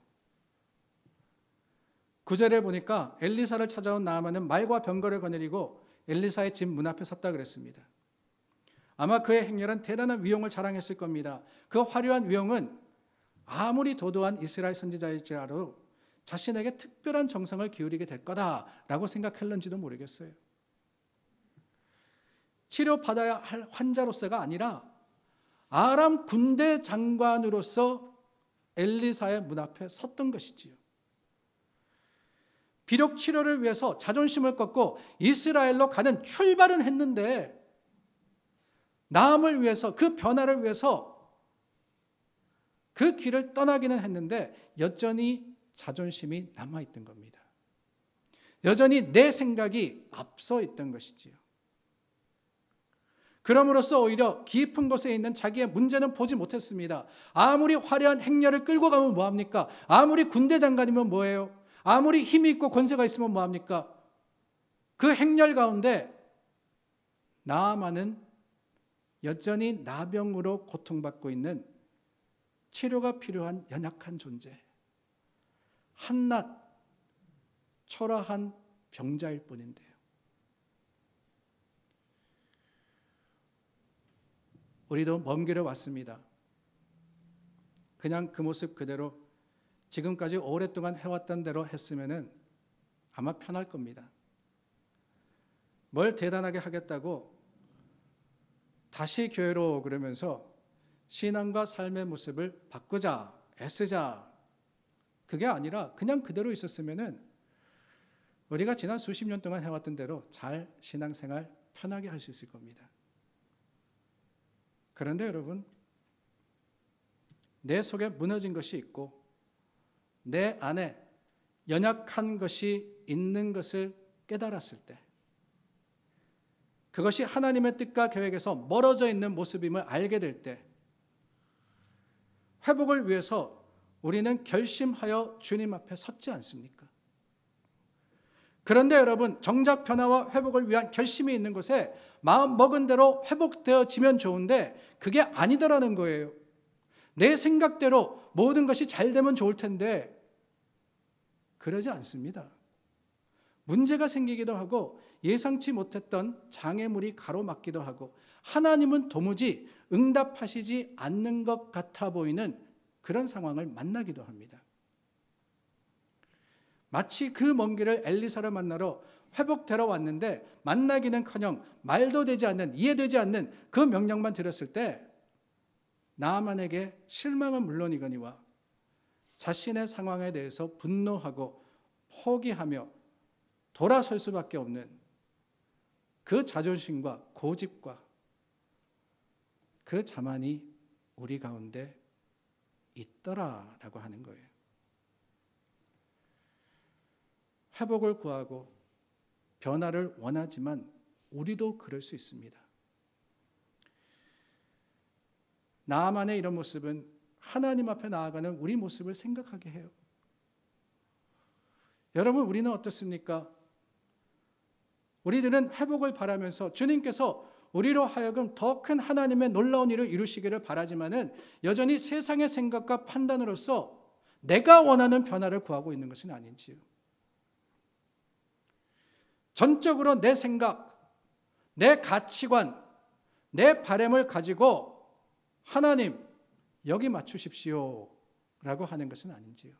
A: 구절에 보니까 엘리사를 찾아온 나아만은 말과 병거를 거느리고 엘리사의 집 문 앞에 섰다 그랬습니다. 아마 그의 행렬은 대단한 위용을 자랑했을 겁니다. 그 화려한 위용은 아무리 도도한 이스라엘 선지자일지라도 자신에게 특별한 정성을 기울이게 될 거다라고 생각했는지도 모르겠어요. 치료받아야 할 환자로서가 아니라 아람 군대 장관으로서 엘리사의 문 앞에 섰던 것이지요. 비록 치료를 위해서 자존심을 꺾고 이스라엘로 가는 출발은 했는데 나음을 위해서 그 변화를 위해서 그 길을 떠나기는 했는데 여전히 자존심이 남아 있던 겁니다. 여전히 내 생각이 앞서 있던 것이지요. 그럼으로써 오히려 깊은 곳에 있는 자기의 문제는 보지 못했습니다. 아무리 화려한 행렬을 끌고 가면 뭐합니까? 아무리 군대 장관이면 뭐예요? 아무리 힘이 있고 권세가 있으면 뭐합니까? 그 행렬 가운데 나아만은 여전히 나병으로 고통받고 있는 치료가 필요한 연약한 존재. 한낱 초라한 병자일 뿐인데요. 우리도 먼 길에 왔습니다. 그냥 그 모습 그대로 지금까지 오랫동안 해왔던 대로 했으면은 아마 편할 겁니다. 뭘 대단하게 하겠다고 다시 교회로 그러면서 신앙과 삶의 모습을 바꾸자, 애쓰자. 그게 아니라 그냥 그대로 있었으면은 우리가 지난 수십 년 동안 해왔던 대로 잘 신앙생활 편하게 할 수 있을 겁니다. 그런데 여러분, 내 속에 무너진 것이 있고 내 안에 연약한 것이 있는 것을 깨달았을 때 그것이 하나님의 뜻과 계획에서 멀어져 있는 모습임을 알게 될 때 회복을 위해서 우리는 결심하여 주님 앞에 섰지 않습니까? 그런데 여러분, 정작 변화와 회복을 위한 결심이 있는 곳에 마음 먹은 대로 회복되어지면 좋은데 그게 아니더라는 거예요. 내 생각대로 모든 것이 잘 되면 좋을 텐데 그러지 않습니다. 문제가 생기기도 하고 예상치 못했던 장애물이 가로막기도 하고 하나님은 도무지 응답하시지 않는 것 같아 보이는 그런 상황을 만나기도 합니다. 마치 그 먼 길을 엘리사를 만나러 회복되러 왔는데 만나기는커녕 말도 되지 않는 이해되지 않는 그 명령만 들었을 때 나만에게 실망은 물론이거니와 자신의 상황에 대해서 분노하고 포기하며 돌아설 수밖에 없는 그 자존심과 고집과 그 자만이 우리 가운데 있더라라고 하는 거예요. 회복을 구하고 변화를 원하지만 우리도 그럴 수 있습니다. 나만의 이런 모습은 하나님 앞에 나아가는 우리 모습을 생각하게 해요. 여러분, 우리는 어떻습니까? 우리들은 회복을 바라면서 주님께서 우리로 하여금 더 큰 하나님의 놀라운 일을 이루시기를 바라지만은 여전히 세상의 생각과 판단으로서 내가 원하는 변화를 구하고 있는 것은 아닌지요. 전적으로 내 생각, 내 가치관, 내 바램을 가지고 하나님 여기 맞추십시오 라고 하는 것은 아닌지요.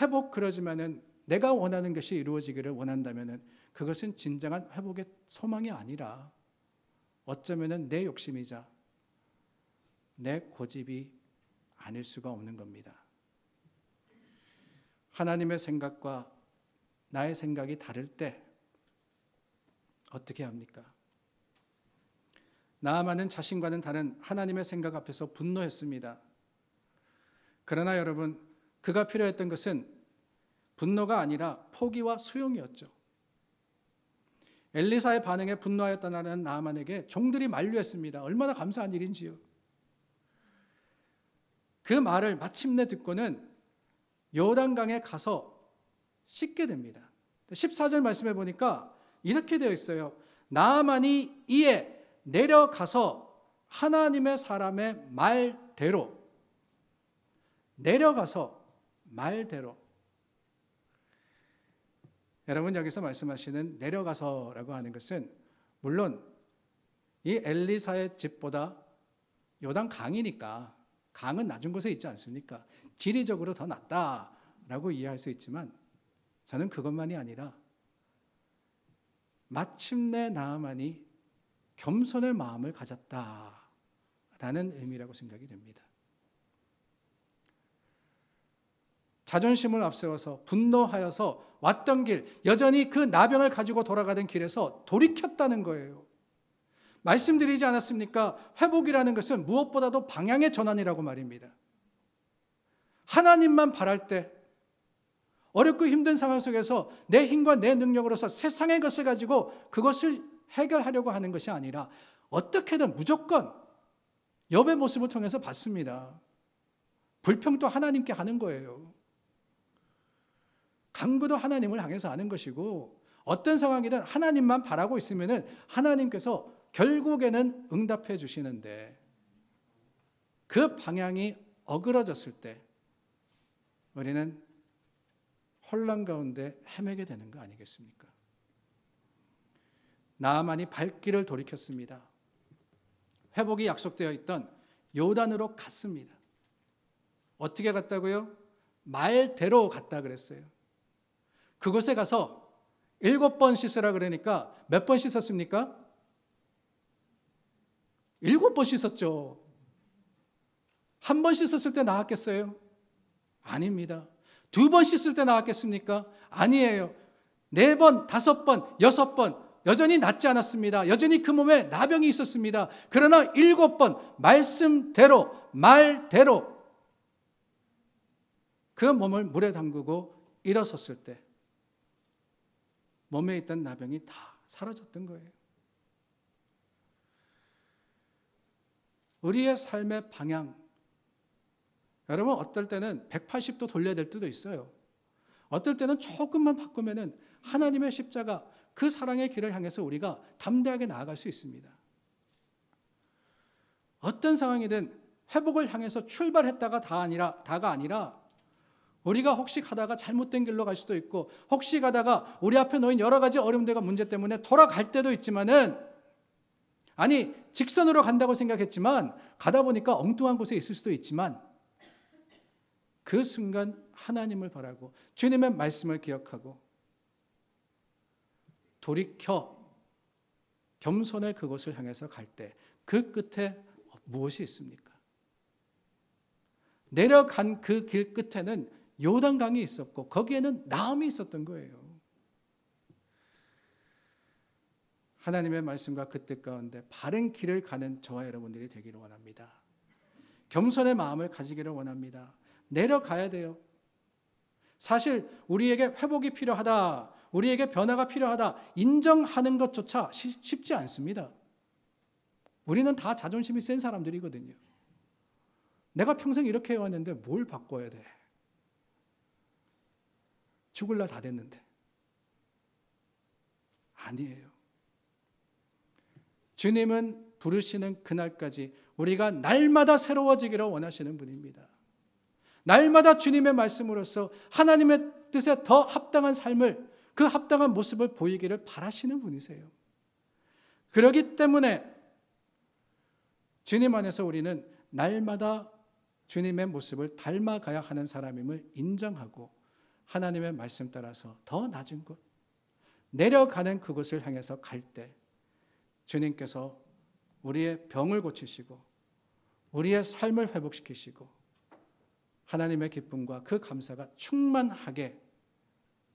A: 회복 그러지만은 내가 원하는 것이 이루어지기를 원한다면은 그것은 진정한 회복의 소망이 아니라 어쩌면은 내 욕심이자 내 고집이 아닐 수가 없는 겁니다. 하나님의 생각과 나의 생각이 다를 때 어떻게 합니까? 나아만은 자신과는 다른 하나님의 생각 앞에서 분노했습니다. 그러나 여러분, 그가 필요했던 것은 분노가 아니라 포기와 수용이었죠. 엘리사의 반응에 분노하였다는 나아만에게 종들이 만류했습니다. 얼마나 감사한 일인지요. 그 말을 마침내 듣고는 요단강에 가서 씻게 됩니다. 14절 말씀해 보니까 이렇게 되어 있어요. 나아만이 이에 내려가서 하나님의 사람의 말대로 내려가서 말대로 여러분 여기서 말씀하시는 내려가서라고 하는 것은 물론 이 엘리사의 집보다 요단 강이니까 강은 낮은 곳에 있지 않습니까? 지리적으로 더 낫다라고 이해할 수 있지만 저는 그것만이 아니라 마침내 나아만이 겸손의 마음을 가졌다라는 의미라고 생각이 됩니다. 자존심을 앞세워서 분노하여서 왔던 길, 여전히 그 나병을 가지고 돌아가던 길에서 돌이켰다는 거예요. 말씀드리지 않았습니까? 회복이라는 것은 무엇보다도 방향의 전환이라고 말입니다. 하나님만 바랄 때 어렵고 힘든 상황 속에서 내 힘과 내 능력으로서 세상의 것을 가지고 그것을 해결하려고 하는 것이 아니라 어떻게든 무조건 여의 모습을 통해서 받습니다. 불평도 하나님께 하는 거예요. 강구도 하나님을 향해서 하는 것이고 어떤 상황이든 하나님만 바라고 있으면 하나님께서 결국에는 응답해 주시는데 그 방향이 어그러졌을 때 우리는 혼란 가운데 헤매게 되는 거 아니겠습니까? 나만이 발길을 돌이켰습니다. 회복이 약속되어 있던 요단으로 갔습니다. 어떻게 갔다고요? 말대로 갔다 그랬어요. 그곳에 가서 일곱 번 씻으라 그러니까 몇 번 씻었습니까? 일곱 번 씻었죠. 한 번 씻었을 때 나았겠어요? 아닙니다. 두 번 씻을 때 나았겠습니까? 아니에요. 네 번, 다섯 번, 여섯 번, 여전히 낫지 않았습니다. 여전히 그 몸에 나병이 있었습니다. 그러나 일곱 번, 말씀대로, 말대로 그 몸을 물에 담그고 일어섰을 때 몸에 있던 나병이 다 사라졌던 거예요. 우리의 삶의 방향. 여러분, 어떨 때는 180도 돌려야 될 때도 있어요. 어떨 때는 조금만 바꾸면은 하나님의 십자가, 그 사랑의 길을 향해서 우리가 담대하게 나아갈 수 있습니다. 어떤 상황이든 회복을 향해서 출발했다가 다 아니라, 다가 아니라 우리가 혹시 가다가 잘못된 길로 갈 수도 있고 혹시 가다가 우리 앞에 놓인 여러 가지 어려움들과 문제 때문에 돌아갈 때도 있지만은 아니 직선으로 간다고 생각했지만 가다 보니까 엉뚱한 곳에 있을 수도 있지만 그 순간 하나님을 바라고 주님의 말씀을 기억하고 돌이켜 겸손의 그곳을 향해서 갈 때 그 끝에 무엇이 있습니까? 내려간 그 길 끝에는 요단강이 있었고 거기에는 나음이 있었던 거예요. 하나님의 말씀과 그 뜻 가운데 바른 길을 가는 저와 여러분들이 되기를 원합니다. 겸손의 마음을 가지기를 원합니다. 내려가야 돼요. 사실 우리에게 회복이 필요하다, 우리에게 변화가 필요하다 인정하는 것조차 쉽지 않습니다. 우리는 다 자존심이 센 사람들이거든요. 내가 평생 이렇게 해왔는데 뭘 바꿔야 돼? 죽을 날 다 됐는데. 아니에요. 주님은 부르시는 그날까지 우리가 날마다 새로워지기를 원하시는 분입니다. 날마다 주님의 말씀으로서 하나님의 뜻에 더 합당한 삶을 그 합당한 모습을 보이기를 바라시는 분이세요. 그러기 때문에 주님 안에서 우리는 날마다 주님의 모습을 닮아가야 하는 사람임을 인정하고 하나님의 말씀 따라서 더 낮은 곳, 내려가는 그곳을 향해서 갈 때 주님께서 우리의 병을 고치시고 우리의 삶을 회복시키시고 하나님의 기쁨과 그 감사가 충만하게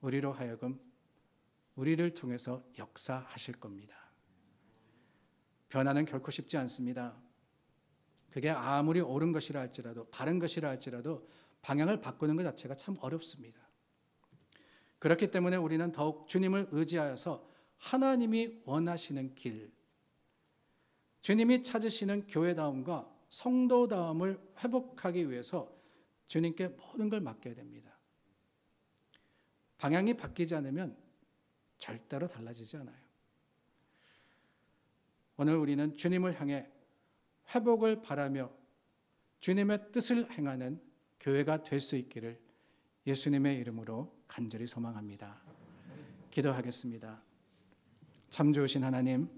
A: 우리로 하여금 우리를 통해서 역사하실 겁니다. 변화는 결코 쉽지 않습니다. 그게 아무리 옳은 것이라 할지라도 바른 것이라 할지라도 방향을 바꾸는 것 자체가 참 어렵습니다. 그렇기 때문에 우리는 더욱 주님을 의지하여서 하나님이 원하시는 길, 주님이 찾으시는 교회다움과 성도다움을 회복하기 위해서 주님께 모든 걸 맡겨야 됩니다. 방향이 바뀌지 않으면 절대로 달라지지 않아요. 오늘 우리는 주님을 향해 회복을 바라며 주님의 뜻을 행하는 교회가 될 수 있기를 예수님의 이름으로 간절히 소망합니다. 기도하겠습니다. 참 좋으신 하나님,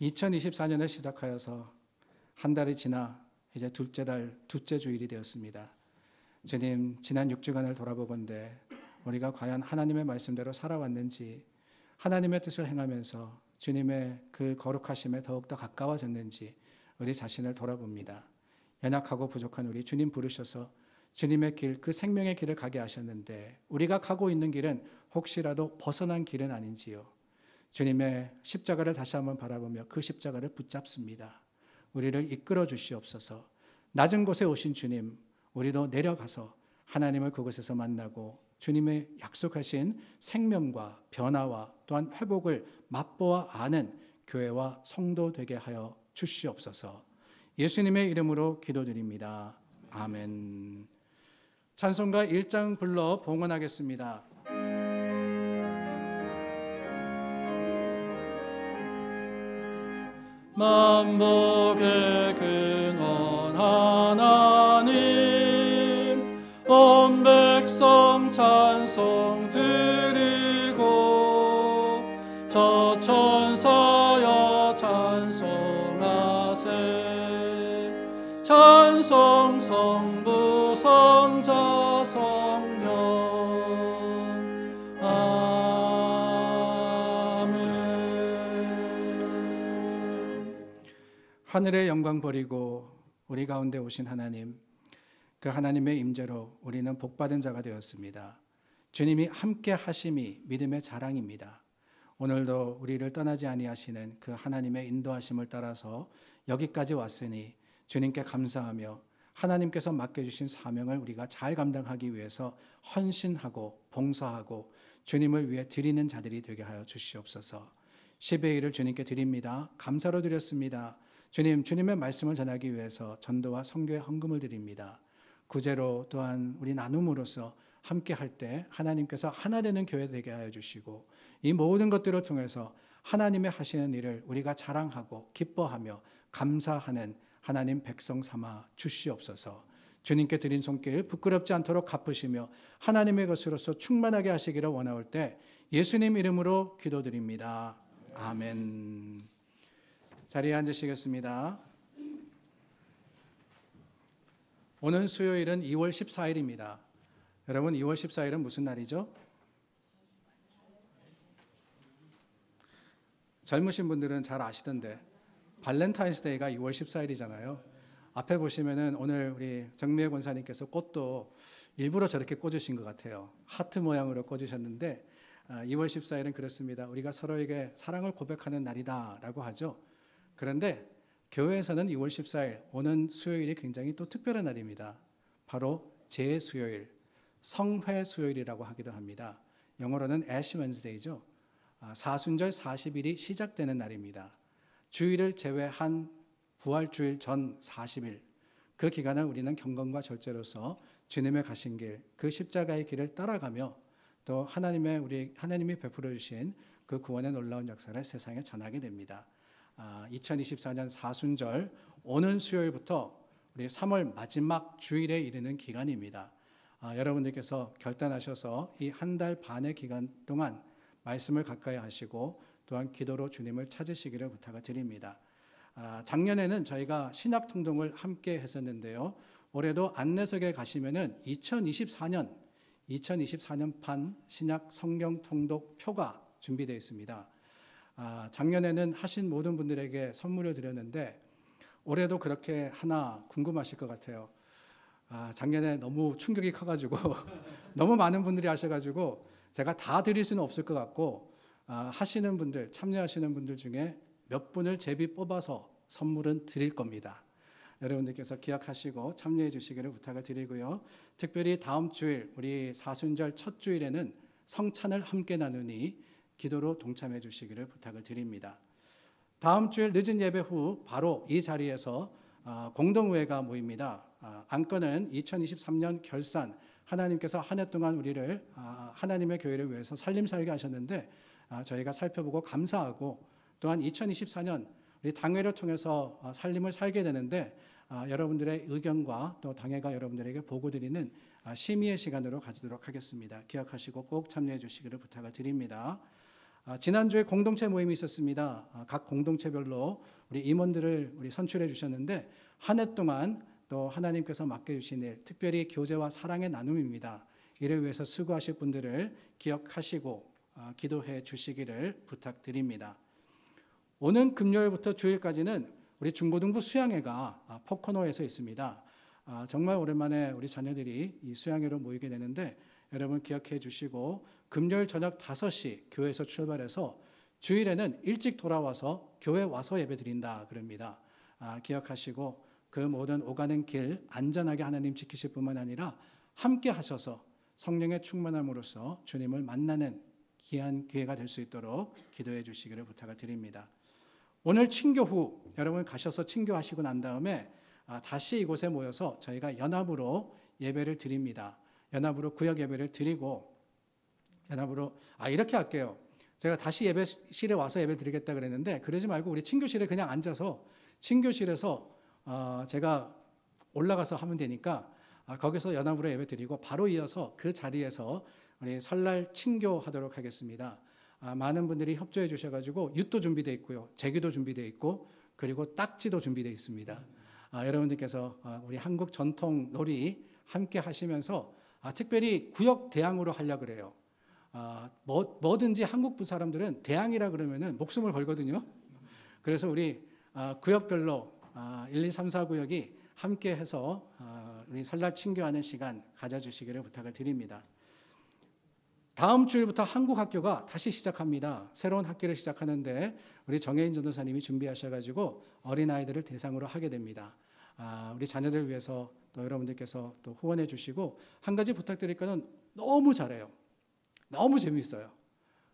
A: 2024년을 시작하여서 한 달이 지나 이제 둘째 달, 둘째 주일이 되었습니다. 주님, 지난 6주간을 돌아보건대 우리가 과연 하나님의 말씀대로 살아왔는지, 하나님의 뜻을 행하면서 주님의 그 거룩하심에 더욱더 가까워졌는지 우리 자신을 돌아봅니다. 연약하고 부족한 우리 주님 부르셔서 주님의 길, 그 생명의 길을 가게 하셨는데 우리가 가고 있는 길은 혹시라도 벗어난 길은 아닌지요. 주님의 십자가를 다시 한번 바라보며 그 십자가를 붙잡습니다. 우리를 이끌어 주시옵소서. 낮은 곳에 오신 주님, 우리도 내려가서 하나님을 그곳에서 만나고 주님의 약속하신 생명과 변화와 또한 회복을 맛보아 아는 교회와 성도 되게 하여 주시옵소서. 예수님의 이름으로 기도드립니다. 아멘. 찬송가 1장 불러 봉헌하겠습니다.
C: 만복의 근원 하나님 온 백성 찬송 드리고 저 천사여 찬송하세. 찬송 성부 성자 성령. 아멘.
A: 하늘의 영광 버리고 우리 가운데 오신 하나님, 그 하나님의 임재로 우리는 복받은 자가 되었습니다. 주님이 함께 하심이 믿음의 자랑입니다. 오늘도 우리를 떠나지 아니하시는 그 하나님의 인도하심을 따라서 여기까지 왔으니 주님께 감사하며 하나님께서 맡겨주신 사명을 우리가 잘 감당하기 위해서 헌신하고 봉사하고 주님을 위해 드리는 자들이 되게 하여 주시옵소서. 10의 1을 주님께 드립니다. 감사로 드렸습니다. 주님, 주님의 말씀을 전하기 위해서 전도와 성교의 헌금을 드립니다. 구제로 또한 우리 나눔으로써 함께 할 때 하나님께서 하나 되는 교회 되게 하여 주시고 이 모든 것들을 통해서 하나님의 하시는 일을 우리가 자랑하고 기뻐하며 감사하는 하나님 백성 삼아 주시옵소서. 주님께 드린 손길 부끄럽지 않도록 갚으시며 하나님의 것으로서 충만하게 하시기를 원하올 때 예수님 이름으로 기도드립니다. 아멘. 자리에 앉으시겠습니다. 오늘 수요일은 2월 14일입니다. 여러분 2월 14일은 무슨 날이죠? 젊으신 분들은 잘 아시던데 발렌타인스데이가 2월 14일이잖아요. 앞에 보시면은 오늘 우리 정미애 권사님께서 꽃도 일부러 저렇게 꽂으신 것 같아요. 하트 모양으로 꽂으셨는데 2월 14일은 그렇습니다. 우리가 서로에게 사랑을 고백하는 날이다라고 하죠. 그런데 교회에서는 2월 14일 오는 수요일이 굉장히 또 특별한 날입니다. 바로 제 수요일, 성회 수요일이라고 하기도 합니다. 영어로는 애쉬 웬스데이죠. 사순절 40일이 시작되는 날입니다. 주일을 제외한 부활주일 전 40일 그 기간을 우리는 경건과 절제로서 주님의 가신 길, 그 십자가의 길을 따라가며 또 하나님의 우리 하나님이 베풀어 주신 그 구원의 놀라운 역사를 세상에 전하게 됩니다. 2024년 사순절 오는 수요일부터 우리 3월 마지막 주일에 이르는 기간입니다. 아, 여러분들께서 결단하셔서 이 한 달 반의 기간 동안 말씀을 가까이 하시고 또한 기도로 주님을 찾으시기를 부탁을 드립니다. 아, 작년에는 저희가 신약 통독을 함께 했었는데요. 올해도 안내석에 가시면은 2024년 2024년판 신약 성경 통독 표가 준비되어 있습니다. 아, 작년에는 하신 모든 분들에게 선물을 드렸는데 올해도 그렇게 하나 궁금하실 것 같아요. 아, 작년에 너무 충격이 커가지고 너무 많은 분들이 하셔가지고 제가 다 드릴 수는 없을 것 같고 아, 하시는 분들 참여하시는 분들 중에 몇 분을 제비 뽑아서 선물은 드릴 겁니다. 여러분들께서 기억하시고 참여해 주시기를 부탁을 드리고요. 특별히 다음 주일 우리 사순절 첫 주일에는 성찬을 함께 나누니 기도로 동참해 주시기를 부탁을 드립니다. 다음 주일 늦은 예배 후 바로 이 자리에서 아, 공동회가 모입니다. 아, 안건은 2023년 결산 하나님께서 한 해 동안 우리를 아, 하나님의 교회를 위해서 살림살게 하셨는데 저희가 살펴보고 감사하고 또한 2024년 우리 당회를 통해서 살림을 살게 되는데 여러분들의 의견과 또 당회가 여러분들에게 보고 드리는 심의의 시간으로 가지도록 하겠습니다. 기억하시고 꼭 참여해 주시기를 부탁을 드립니다. 아, 지난주에 공동체 모임이 있었습니다. 아, 각 공동체별로 우리 임원들을 우리 선출해 주셨는데 한 해 동안 또 하나님께서 맡겨주신 일, 특별히 교제와 사랑의 나눔입니다. 이를 위해서 수고하실 분들을 기억하시고 아, 기도해 주시기를 부탁드립니다. 오는 금요일부터 주일까지는 우리 중고등부 수양회가 포코노에서 있습니다.
C: 아, 정말 오랜만에 우리 자녀들이 이 수양회로 모이게 되는데 여러분 기억해 주시고 금요일 저녁 5시 교회에서 출발해서 주일에는 일찍 돌아와서 교회 와서 예배 드린다 그럽니다. 아, 기억하시고 그 모든 오가는 길 안전하게 하나님 지키실 뿐만 아니라 함께 하셔서 성령의 충만함으로써 주님을 만나는 귀한 기회가 될 수 있도록 기도해 주시기를 부탁을 드립니다. 오늘 친교 후 여러분 가셔서 친교하시고 난 다음에 아, 다시 이곳에 모여서 저희가 연합으로 예배를 드립니다. 연합으로 구역 예배를 드리고 연합으로 아 이렇게 할게요. 제가 다시 예배실에 와서 예배 드리겠다 그랬는데 그러지 말고 우리 친교실에 그냥 앉아서 친교실에서 어, 제가 올라가서 하면 되니까 아, 거기서 연합으로 예배 드리고 바로 이어서 그 자리에서 우리 설날 친교하도록 하겠습니다. 아, 많은 분들이 협조해 주셔가지고 윷도 준비되어 있고요, 제기도 준비되어 있고 그리고 딱지도 준비되어 있습니다. 아, 여러분들께서 아, 우리 한국 전통 놀이 함께 하시면서 아, 특별히 구역 대항으로 하려 그래요. 아, 뭐, 뭐든지 한국 분 사람들은 대항이라 그러면은 목숨을 걸거든요. 그래서 우리 아, 구역별로 아, 1, 2, 3, 4 구역이 함께 해서 아, 우리 설날 친교하는 시간 가져주시기를 부탁을 드립니다. 다음 주일부터 한국 학교가 다시 시작합니다. 새로운 학기를 시작하는데 우리 정혜인 전도사님이 준비하셔가지고 어린 아이들을 대상으로 하게 됩니다. 아, 우리 자녀들 위해서 또 여러분들께서 또 후원해 주시고 한 가지 부탁드릴 거는 너무 잘해요. 너무 재미있어요.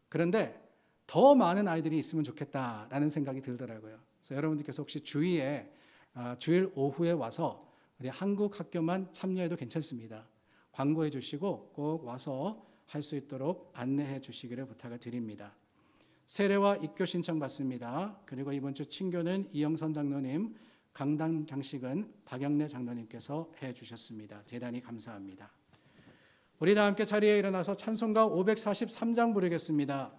C: 그런데 더 많은 아이들이 있으면 좋겠다라는 생각이 들더라고요. 그래서 여러분들께서 혹시 주위에 아, 주일 오후에 와서 우리 한국 학교만 참여해도 괜찮습니다. 광고해 주시고 꼭 와서 할 수 있도록 안내해 주시기를 부탁을 드립니다. 세례와 입교 신청 받습니다. 그리고 이번 주 친교는 이영선 장로님, 강당 장식은 박영래 장로님께서 해 주셨습니다. 대단히 감사합니다. 우리 다 함께 자리에 일어나서 찬송가 543장 부르겠습니다.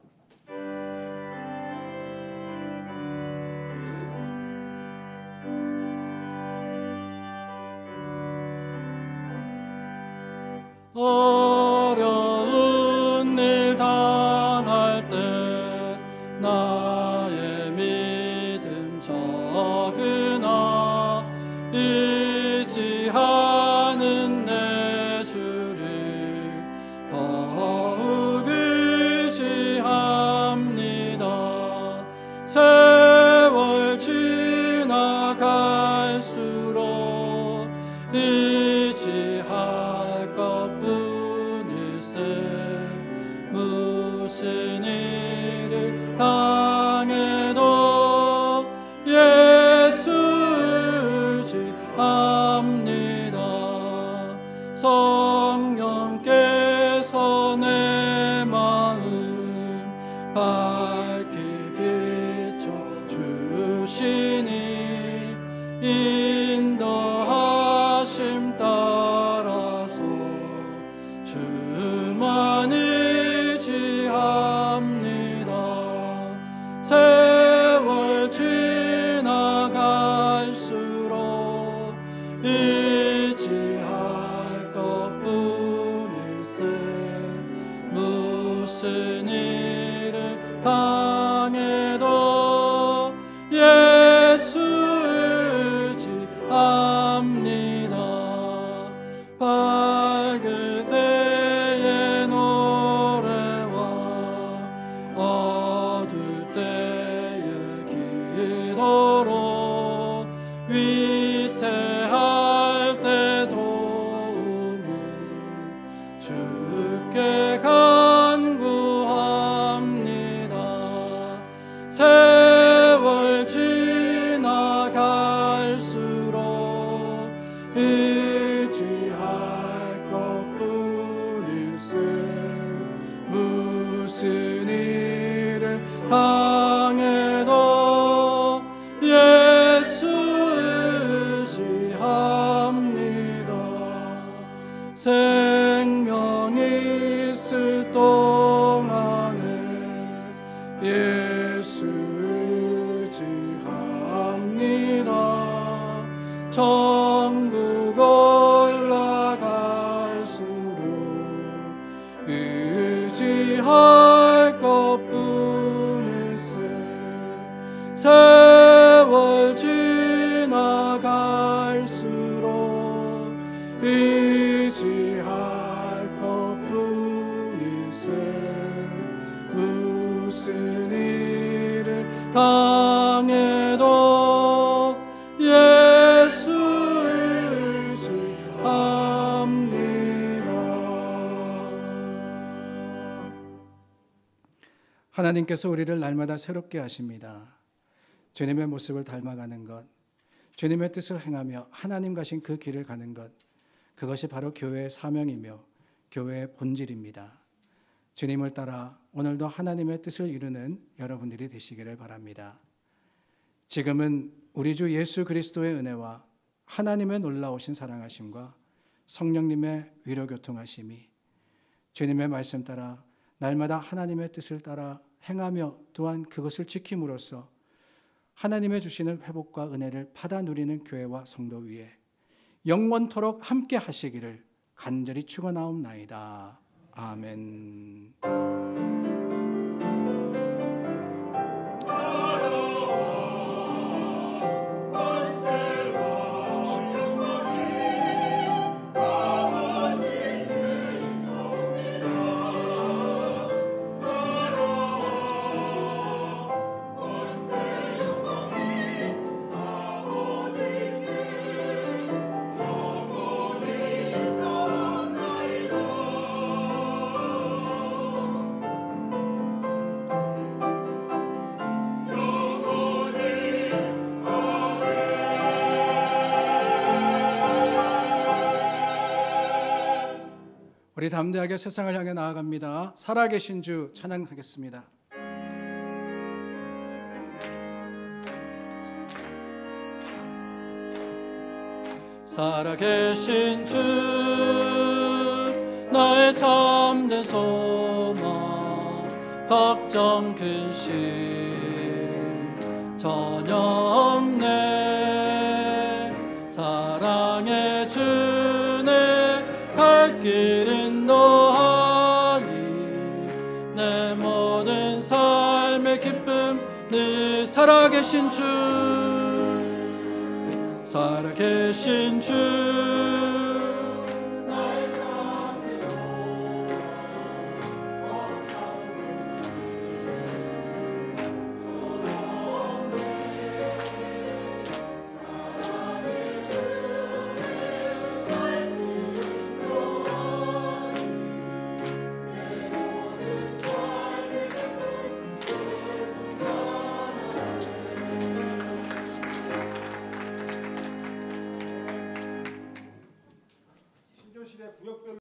A: 하나님께서 우리를 날마다 새롭게 하십니다. 주님의 모습을 닮아가는 것, 주님의 뜻을 행하며 하나님 가신 그 길을 가는 것, 그것이 바로 교회의 사명이며 교회의 본질입니다. 주님을 따라 오늘도 하나님의 뜻을 이루는 여러분들이 되시기를 바랍니다. 지금은 우리 주 예수 그리스도의 은혜와 하나님의 놀라우신 사랑하심과 성령님의 위로 교통하심이 주님의 말씀 따라 날마다 하나님의 뜻을 따라 행하며 또한 그것을 지킴으로써 하나님의 주시는 회복과 은혜를 받아 누리는 교회와 성도 위에 영원토록 함께 하시기를 간절히 축원하옵나이다. 아멘. 담대하게 세상을 향해 나아갑니다. 살아계신 주 찬양하겠습니다.
C: 살아계신 주 나의 참된 소망 걱정 근심 전혀 없네 살아계신 주. 살아계신 주